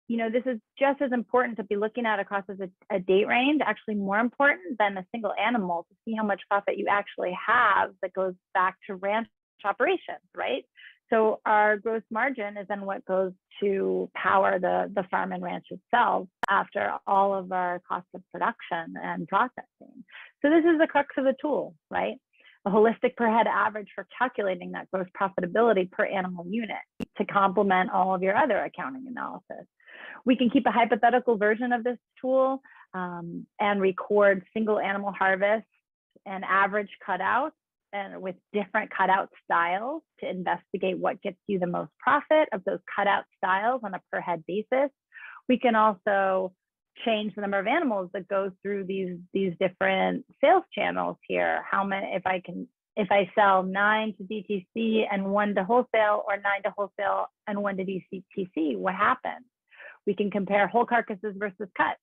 you know, this is just as important to be looking at across as a, a, date range, actually more important than a single animal to see how much profit you actually have that goes back to ranch operations, right? So our gross margin is then what goes to power the, the farm and ranch itself after all of our cost of production and processing. So this is the crux of the tool, right? A holistic per head average for calculating that gross profitability per animal unit to complement all of your other accounting analysis. We can keep a hypothetical version of this tool um, and record single animal harvest and average cutouts and with different cutout styles to investigate what gets you the most profit of those cutout styles on a per head basis. We can also change the number of animals that goes through these these different sales channels here. How many if I can if I sell nine to DTC and one to wholesale or nine to wholesale and one to DTC, what happens? We can compare whole carcasses versus cuts.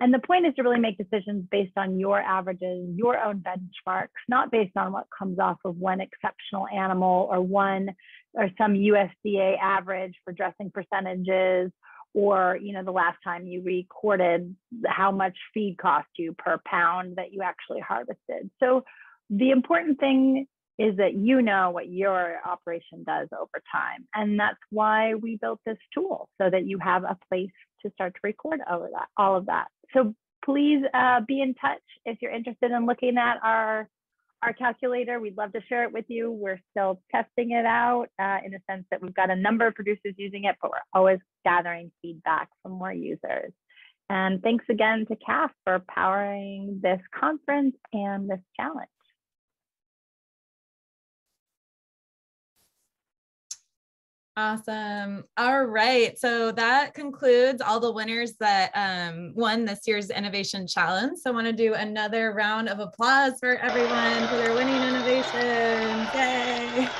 And the point is to really make decisions based on your averages, your own benchmarks, not based on what comes off of one exceptional animal or one or some USDA average for dressing percentages or you know the last time you recorded how much feed cost you per pound that you actually harvested. So the important thing is that you know what your operation does over time. And that's why we built this tool so that you have a place to start to record all of that. All of that. So please uh, be in touch if you're interested in looking at our our calculator. We'd love to share it with you. We're still testing it out uh, in the sense that we've got a number of producers using it, but we're always gathering feedback from more users. And thanks again to CAFF for powering this conference and this challenge. Awesome. All right. So that concludes all the winners that um, won this year's Innovation Challenge. So I want to do another round of applause for everyone for their winning innovations. Yay.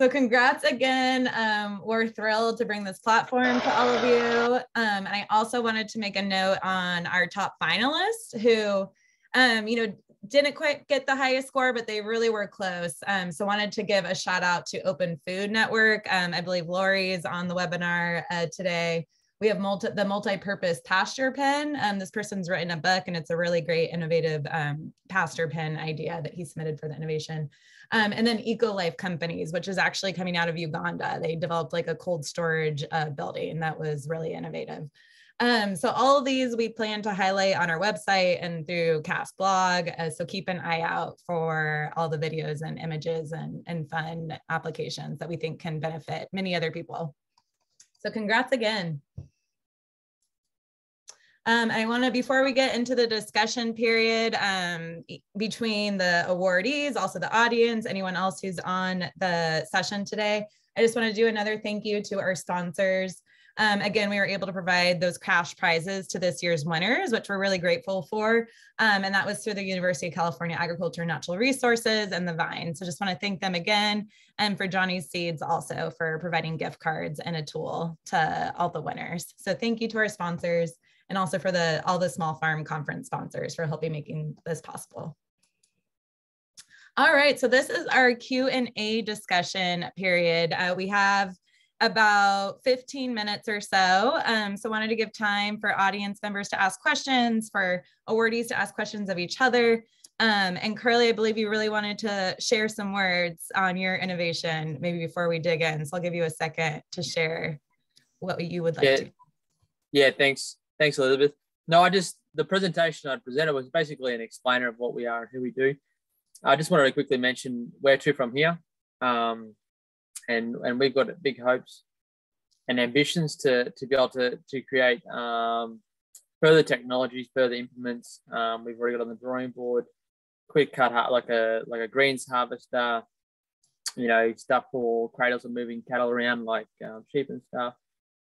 So congrats again. Um, we're thrilled to bring this platform to all of you. Um, and I also wanted to make a note on our top finalists who, um, you know, didn't quite get the highest score, but they really were close. Um, so wanted to give a shout out to Open Food Network. Um, I believe Lori is on the webinar uh, today. We have multi, the multi-purpose pasture pen. Um, this person's written a book and it's a really great innovative um, pasture pen idea that he submitted for the innovation. Um, and then Eco Life Companies, which is actually coming out of Uganda. They developed like a cold storage uh, building that was really innovative. Um, so all of these we plan to highlight on our website and through CAFF's blog. Uh, so keep an eye out for all the videos and images and, and fun applications that we think can benefit many other people. So congrats again. Um, I want to, before we get into the discussion period um, between the awardees, also the audience, anyone else who's on the session today, I just want to do another thank you to our sponsors. Um, again, we were able to provide those cash prizes to this year's winners, which we're really grateful for. Um, and that was through the University of California Agriculture and Natural Resources and the Vine. So just want to thank them again and for Johnny's Seeds also for providing gift cards and a tool to all the winners. So thank you to our sponsors and also for the all the small farm conference sponsors for helping making this possible. All right, so this is our Q&A discussion period. Uh, we have about 15 minutes or so. Um, so wanted to give time for audience members to ask questions, for awardees to ask questions of each other. Um, and Curly, I believe you really wanted to share some words on your innovation, maybe before we dig in. So I'll give you a second to share what you would like yeah. to. Yeah, thanks. Thanks, Elizabeth. No, I just, the presentation I presented was basically an explainer of what we are and who we do. I just wanted to quickly mention where to from here. Um, and, and we've got big hopes and ambitions to, to be able to, to create um, further technologies, further implements. Um, we've already got on the drawing board, quick cut like a like a greens harvester, you know, stuff for cradles of moving cattle around like um, sheep and stuff.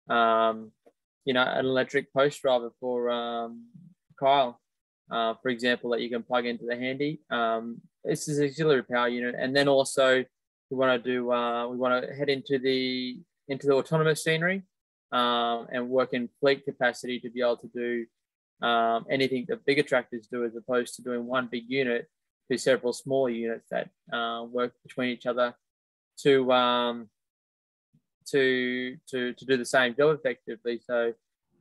Um, you know, an electric post driver for um, Kyle, uh, for example, that you can plug into the handy. Um, this is auxiliary power unit, and then also we want to do uh, we want to head into the into the autonomous scenery um, and work in fleet capacity to be able to do um, anything that bigger tractors do, as opposed to doing one big unit to several smaller units that uh, work between each other to um, to to to do the same job effectively. So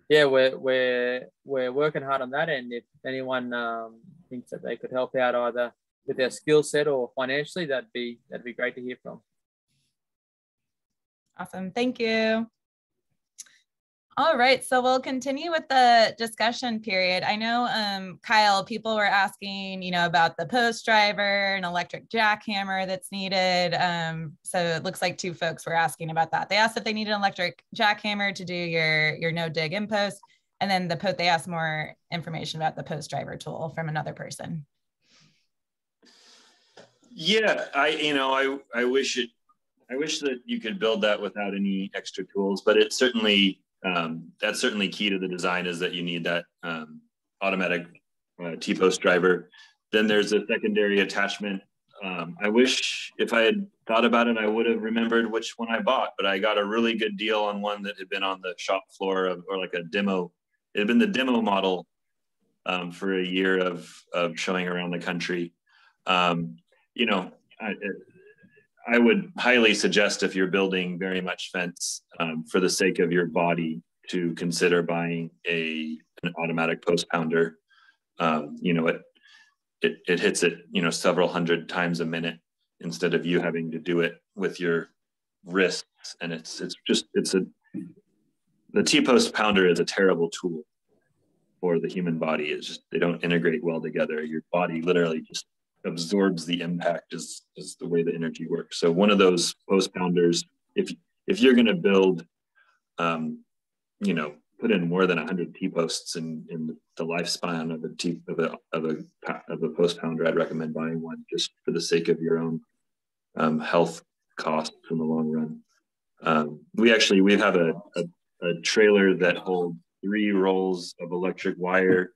yeah, we're we're we're working hard on that, and if anyone um, thinks that they could help out either with their skill set or financially, that'd be that'd be great to hear from. Awesome, thank you. All right, so we'll continue with the discussion period. I know, um, Kyle, people were asking, you know, about the post driver and electric jackhammer that's needed. Um, so it looks like two folks were asking about that. They asked if they need an electric jackhammer to do your your no dig in post, and then the post they asked more information about the post driver tool from another person. Yeah, I you know I I wish it I wish that you could build that without any extra tools, but it certainly um, that's certainly key to the design is that you need that um, automatic uh, T-post driver. Then there's a secondary attachment. Um, I wish if I had thought about it, I would have remembered which one I bought, but I got a really good deal on one that had been on the shop floor of, or like a demo. It had been the demo model um, for a year of, of showing around the country. Um, you know, I, I would highly suggest if you're building very much fence um, for the sake of your body to consider buying a an automatic post pounder. Um, you know, it, it it hits it you know several hundred times a minute instead of you having to do it with your wrists, and it's it's just it's a the T post pounder is a terrible tool for the human body. It's just they don't integrate well together. Your body literally just absorbs the impact is is the way the energy works. So one of those post pounders, if if you're going to build, um, you know, put in more than 100 T posts in in the lifespan of a T of a of a of a post pounder, I'd recommend buying one just for the sake of your own um, health costs in the long run. Um, we actually we have a, a, a trailer that holds three rolls of electric wire,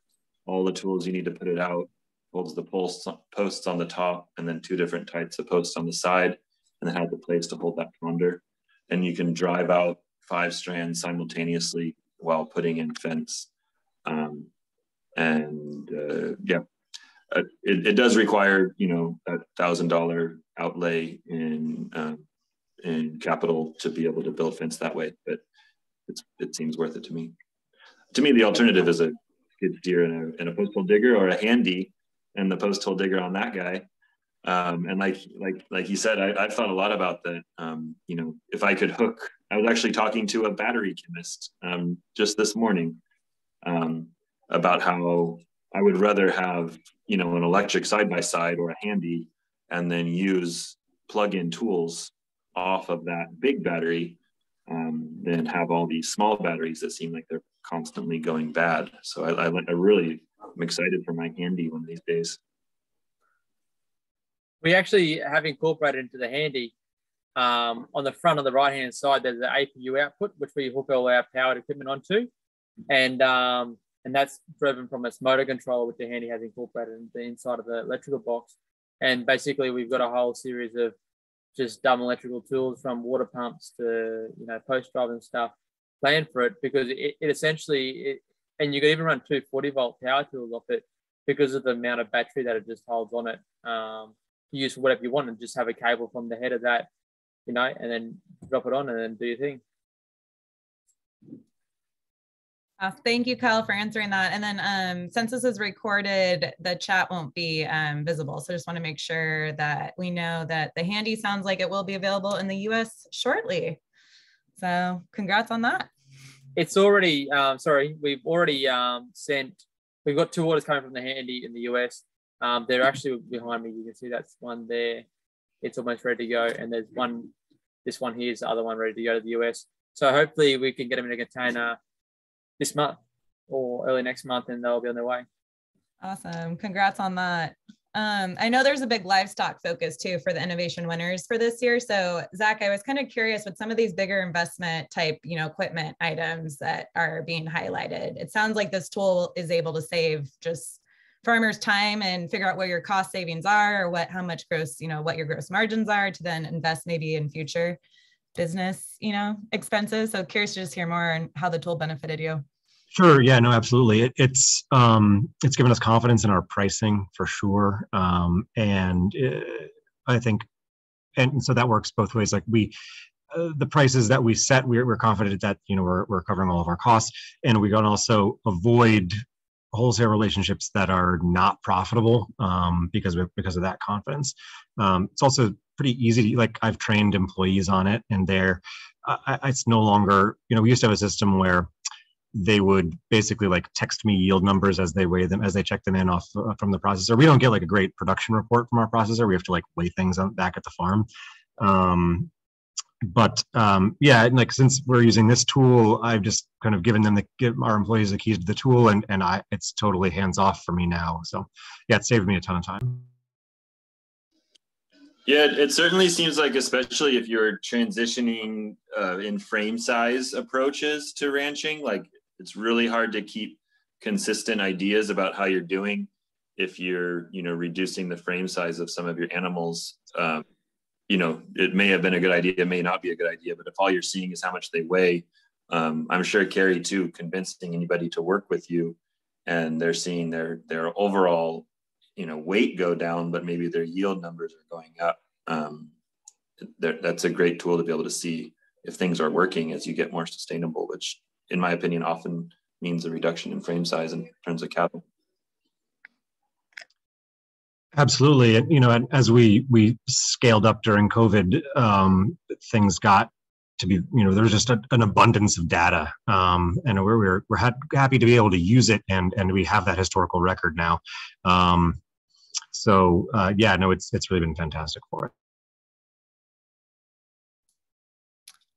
all the tools you need to put it out, holds the posts, posts on the top and then two different types of posts on the side and then has the place to hold that pounder. And you can drive out five strands simultaneously while putting in fence. Um, and uh, yeah, uh, it, it, does require, you know, a thousand dollar outlay in, um, in capital to be able to build fence that way, but it seems worth it to me. To me, the alternative is a skid steer and a, and a post hole digger or a handy and the post hole digger on that guy. Um, and like like like you said, I, have thought a lot about that. Um, you know, if I could hook, I was actually talking to a battery chemist um, just this morning um, about how I would rather have you know an electric side by side or a handy, and then use plug-in tools off of that big battery um, than have all these small batteries that seem like they're constantly going bad. So I, I, I really I'm excited for my handy one of these days. We actually have incorporated into the handy Um, on the front of the right hand side, there's the APU output, which we hook all our powered equipment onto. And um, and that's driven from its motor controller, which the handy has incorporated into the inside of the electrical box. And basically, we've got a whole series of just dumb electrical tools from water pumps to you know post drive and stuff planned for it because it, it essentially it, and you can even run two 40 volt power tools off it because of the amount of battery that it just holds on it. Um, use for whatever you want and just have a cable from the head of that, you know, and then drop it on and then do your thing. Uh, thank you, Kyle, for answering that. And then um, since this is recorded, the chat won't be um, visible. So just want to make sure that we know that the handy sounds like it will be available in the US shortly. So congrats on that. It's already, um, sorry, we've already um, sent, we've got two orders coming from the handy in the US. Um, they're actually behind me. You can see that's one there. It's almost ready to go. And there's one, this one here is the other one ready to go to the US. So hopefully we can get them in a container this month or early next month and they'll be on their way. Awesome. Congrats on that. Um, I know there's a big livestock focus too for the innovation winners for this year. So Zach, I was kind of curious with some of these bigger investment type, you know, equipment items that are being highlighted. It sounds like this tool is able to save just farmers time and figure out where your cost savings are or what how much gross, you know, what your gross margins are to then invest maybe in future business, you know, expenses. So curious to just hear more on how the tool benefited you. Sure. Yeah. No. Absolutely. It, it's um, it's given us confidence in our pricing for sure, um, and uh, I think, and so that works both ways. Like we, uh, the prices that we set, we're, we're confident that you know we're we're covering all of our costs, and we can also avoid wholesale relationships that are not profitable um, because of because of that confidence. Um, it's also pretty easy. To, like I've trained employees on it, and they're uh, it's no longer you know we used to have a system where they would basically like text me yield numbers as they weigh them as they check them in off uh, from the processor. We don't get like a great production report from our processor. We have to like weigh things on, back at the farm. Um, but um, yeah, like since we're using this tool, I've just kind of given them the give our employees the keys to the tool, and and I it's totally hands off for me now. So yeah, it saved me a ton of time. Yeah, it certainly seems like, especially if you're transitioning uh, in frame size approaches to ranching, like it's really hard to keep consistent ideas about how you're doing if you're, you know, reducing the frame size of some of your animals. Um, you know, it may have been a good idea, it may not be a good idea, but if all you're seeing is how much they weigh, um, I'm sure Carrie too, convincing anybody to work with you, and they're seeing their their overall you know weight go down but maybe their yield numbers are going up um, that's a great tool to be able to see if things are working as you get more sustainable which in my opinion often means a reduction in frame size in terms of cattle absolutely. And you know as we we scaled up during covid um, things got to be you know there's just a, an abundance of data um, and we're we're, we're ha- happy to be able to use it and and we have that historical record now. Um, so uh, yeah, no, it's it's really been fantastic for it.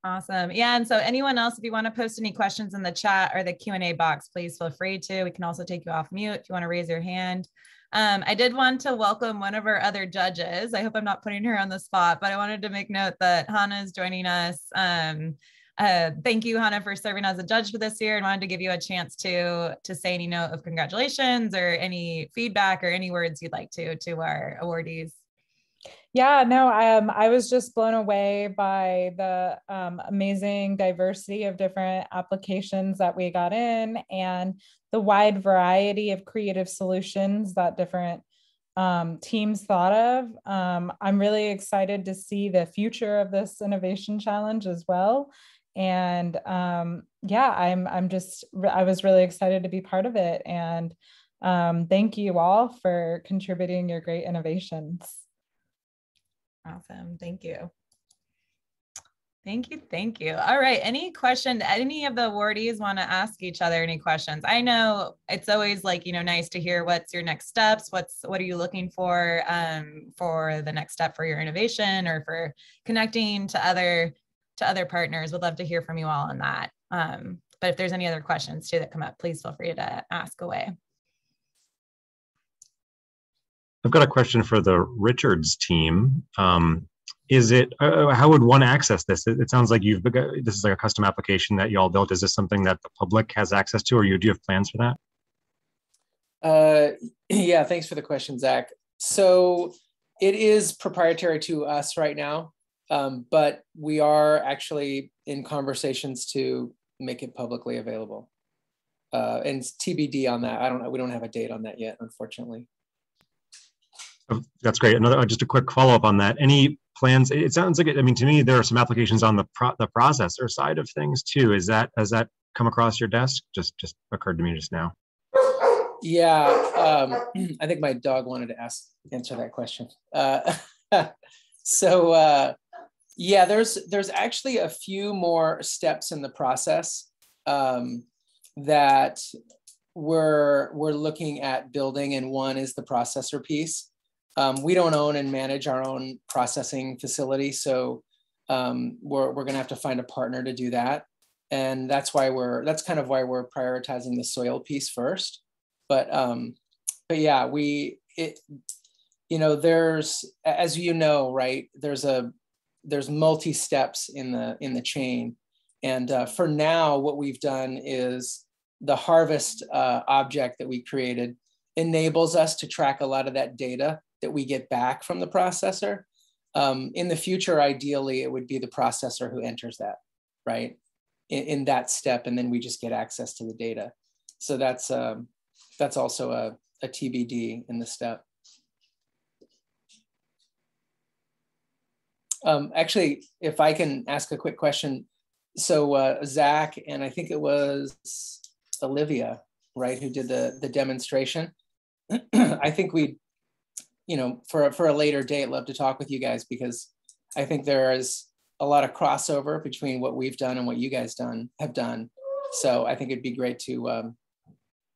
Awesome. Yeah. And so anyone else, if you want to post any questions in the chat or the Q&A box, please feel free to. We can also take you off mute if you want to raise your hand. Um, I did want to welcome one of our other judges. I hope I'm not putting her on the spot, but I wanted to make note that Hannah is joining us. Um, uh, thank you, Hannah, for serving as a judge for this year and wanted to give you a chance to, to say any note of congratulations or any feedback or any words you'd like to to our awardees. Yeah, no, um, I was just blown away by the um, amazing diversity of different applications that we got in and the wide variety of creative solutions that different um, teams thought of. Um, I'm really excited to see the future of this innovation challenge as well. And um, yeah i'm i'm just i was really excited to be part of it. And um, thank you all for contributing your great innovations awesome thank you Thank you. Thank you. All right. Any question? Any of the awardees want to ask each other any questions? I know it's always like, you know, nice to hear what's your next steps. What's, what are you looking for um, for the next step for your innovation or for connecting to other to other partners. Would love to hear from you all on that. Um, but if there's any other questions too that come up, please feel free to ask away. I've got a question for the Richards team. Um, is it uh, how would one access this? It, it, sounds like you've this is like a custom application that you all built. Is this something that the public has access to or you do you have plans for that? Uh, yeah thanks for the question zach. So it is proprietary to us right now um, but we are actually in conversations to make it publicly available. Uh, and tbd on that. I don't know we don't have a date on that yet unfortunately that's great. Another just a quick follow-up on that. Any plans it sounds like it, i mean to me there are some applications on the pro, the processor side of things too. Is that has that come across your desk? Just just occurred to me just now. Yeah um, i think my dog wanted to ask answer that question. Uh, so uh, yeah there's there's actually a few more steps in the process um, that we're we're looking at building and one is the processor piece um, we don't own and manage our own processing facility, so um, we're we're gonna have to find a partner to do that, and that's why we're that's kind of why we're prioritizing the soil piece first. But um, but yeah, we it you know there's as you know right there's a there's multi steps in the in the chain, and uh, for now what we've done is the harvest uh, object that we created enables us to track a lot of that data that we get back from the processor. Um, in the future, ideally, it would be the processor who enters that, right? In, in, that step, and then we just get access to the data. So that's um, that's also a, a TBD in the step. Um, actually, if I can ask a quick question. So uh, Zach and I think it was Olivia, right, who did the, the demonstration. I think we you know, for for a later date, love to talk with you guys because I think there is a lot of crossover between what we've done and what you guys done have done. So I think it'd be great to um,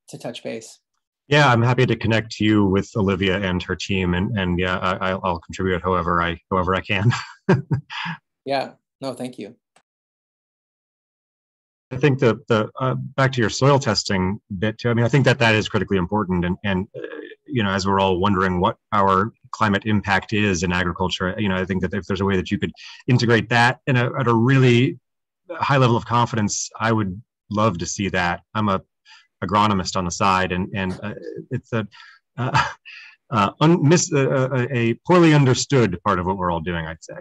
to touch base. Yeah, I'm happy to connect you with Olivia and her team, and and yeah, I, will contribute however I however I can. yeah, no, thank you. I think the the uh, back to your soil testing bit too. I mean, I think that that is critically important, and and uh, you know, as we're all wondering what our climate impact is in agriculture, you know, I think that if there's a way that you could integrate that in a, at a really high level of confidence, I would love to see that. I'm a agronomist on the side, and and uh, it's a uh, uh, un, miss, uh, uh, a poorly understood part of what we're all doing, I'd say.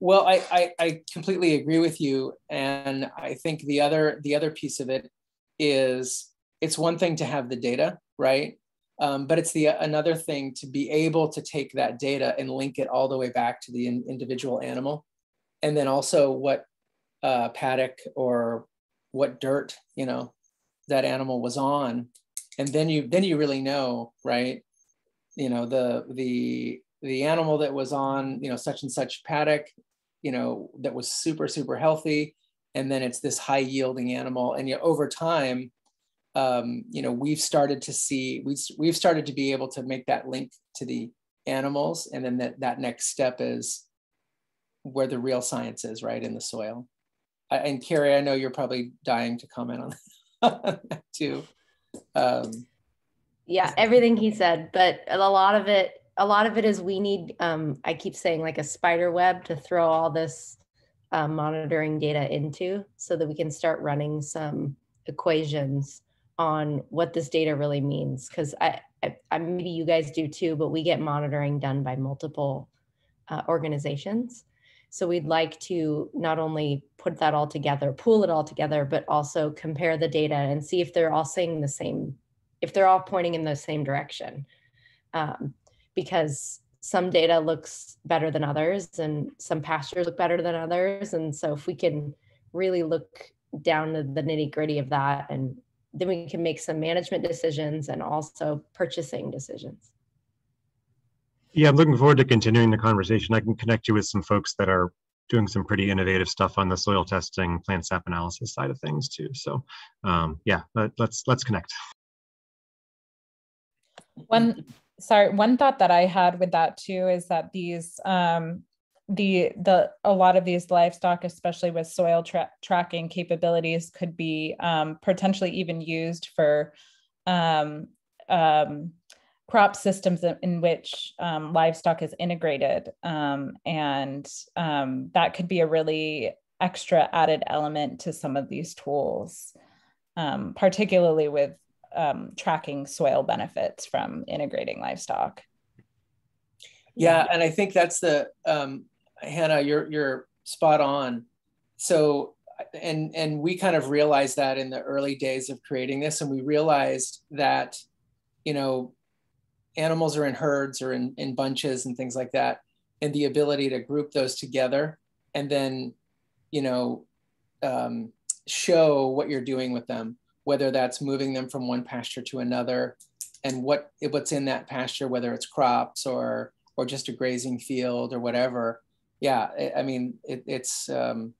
Well, I, I, I completely agree with you, and I think the other the other piece of it is it's one thing to have the data, right? Um, but it's the another thing to be able to take that data and link it all the way back to the in, individual animal, and then also what uh, paddock or what dirt you know that animal was on, and then you then you really know, right? You know the the the animal that was on you know such and such paddock, you know that was super super healthy, and then it's this high yielding animal, and you over time um, you know, we've started to see, we've, we've started to be able to make that link to the animals. And then that, that next step is where the real science is, right, in the soil. I, and Carrie, I know you're probably dying to comment on that too. Um, yeah, everything he said, but a lot of it, a lot of it is we need, um, I keep saying like a spider web to throw all this uh, monitoring data into so that we can start running some equations on what this data really means because I, I, I, maybe you guys do too but we get monitoring done by multiple uh, organizations. So we'd like to not only put that all together pool it all together but also compare the data and see if they're all saying the same if they're all pointing in the same direction. Um, because some data looks better than others and some pastures look better than others. And so if we can really look down to the nitty gritty of that and then we can make some management decisions and also purchasing decisions. Yeah, I'm looking forward to continuing the conversation. I can connect you with some folks that are doing some pretty innovative stuff on the soil testing, plant sap analysis side of things too. So, um, yeah, let, let's let's connect. One, sorry, one thought that I had with that too is that these um, the the a lot of these livestock especially with soil tra- tracking capabilities could be um, potentially even used for um, um, crop systems in which um, livestock is integrated. Um, and um, that could be a really extra added element to some of these tools, um, particularly with um, tracking soil benefits from integrating livestock. Yeah, and I think that's the um, Hannah, you're you're spot on. So and and we kind of realized that in the early days of creating this, and we realized that you know animals are in herds or in, in bunches and things like that, and the ability to group those together and then you know um, show what you're doing with them, whether that's moving them from one pasture to another, and what what's in that pasture, whether it's crops or or just a grazing field or whatever. Yeah, I mean, it, it's um,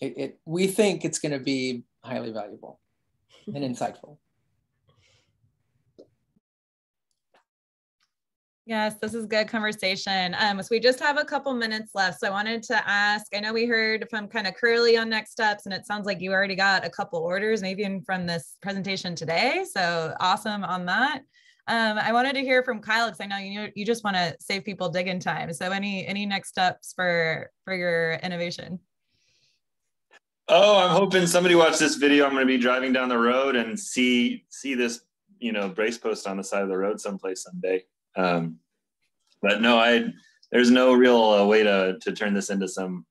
it, it, we think it's going to be highly valuable and insightful. Yes, this is a good conversation. Um, so we just have a couple minutes left. So I wanted to ask, I know we heard from kind of Curly on next steps, and it sounds like you already got a couple orders, maybe even from this presentation today. So awesome on that. Um, I wanted to hear from Kyle because I know you you just want to save people digging time. So any any next steps for for your innovation? Oh, I'm hoping somebody watched this video. I'm going to be driving down the road and see see this you know brace post on the side of the road someplace someday. Um, but no, I there's no real uh, way to to turn this into some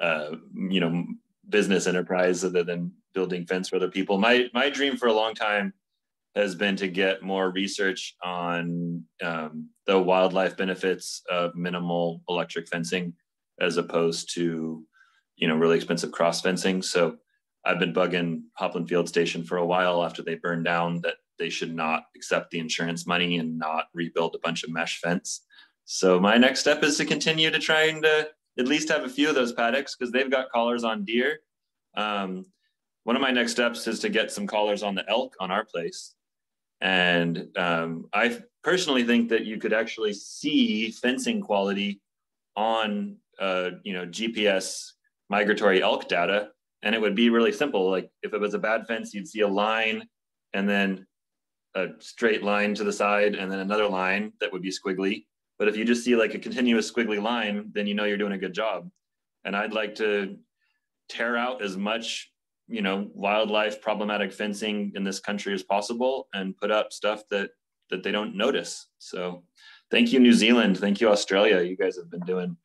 uh, you know business enterprise other than building fence for other people. My my dream for a long time has been to get more research on um, the wildlife benefits of minimal electric fencing as opposed to you know really expensive cross fencing. So i've been bugging hopland field station for a while after they burned down that they should not accept the insurance money and not rebuild a bunch of mesh fence. So my next step is to continue to trying to at least have a few of those paddocks because they've got collars on deer. Um, one of my next steps is to get some collars on the elk on our place and um, I personally think that you could actually see fencing quality on, uh, you know, GPS migratory elk data, and it would be really simple. Like if it was a bad fence, you'd see a line, and then a straight line to the side, and then another line that would be squiggly. But if you just see like a continuous squiggly line, then you know you're doing a good job. And I'd like to tear out as much you know wildlife problematic fencing in this country as possible and put up stuff that that they don't notice. So thank you new zealand. Thank you australia. You guys have been doing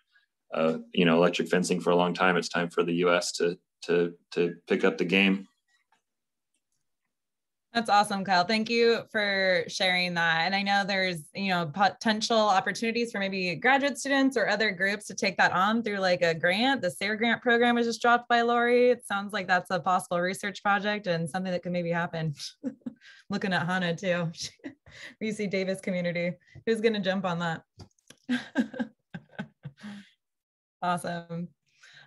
uh, you know electric fencing for a long time. It's time for the us to to to pick up the game that's awesome, Kyle. Thank you for sharing that. And I know there's, you know, potential opportunities for maybe graduate students or other groups to take that on through like a grant. The SARE grant program was just dropped by Lori. It sounds like that's a possible research project and something that could maybe happen. Looking at Hannah too, UC Davis community. Who's going to jump on that? awesome.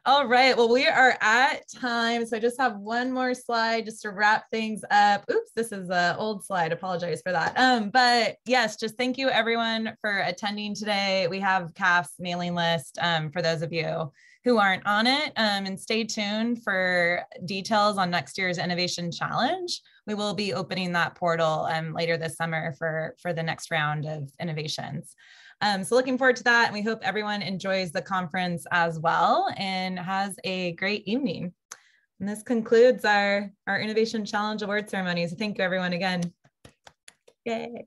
All right. Well, we are at time. So I just have one more slide just to wrap things up. Oops, this is an old slide. Apologize for that. Um, but yes, just thank you everyone for attending today. We have CAFF's mailing list um, for those of you who aren't on it. Um, and stay tuned for details on next year's Innovation Challenge. We will be opening that portal um, later this summer for, for the next round of innovations. Um, so looking forward to that. And we hope everyone enjoys the conference as well and has a great evening. And this concludes our, our Innovation Challenge Award ceremony. So thank you everyone again. Yay.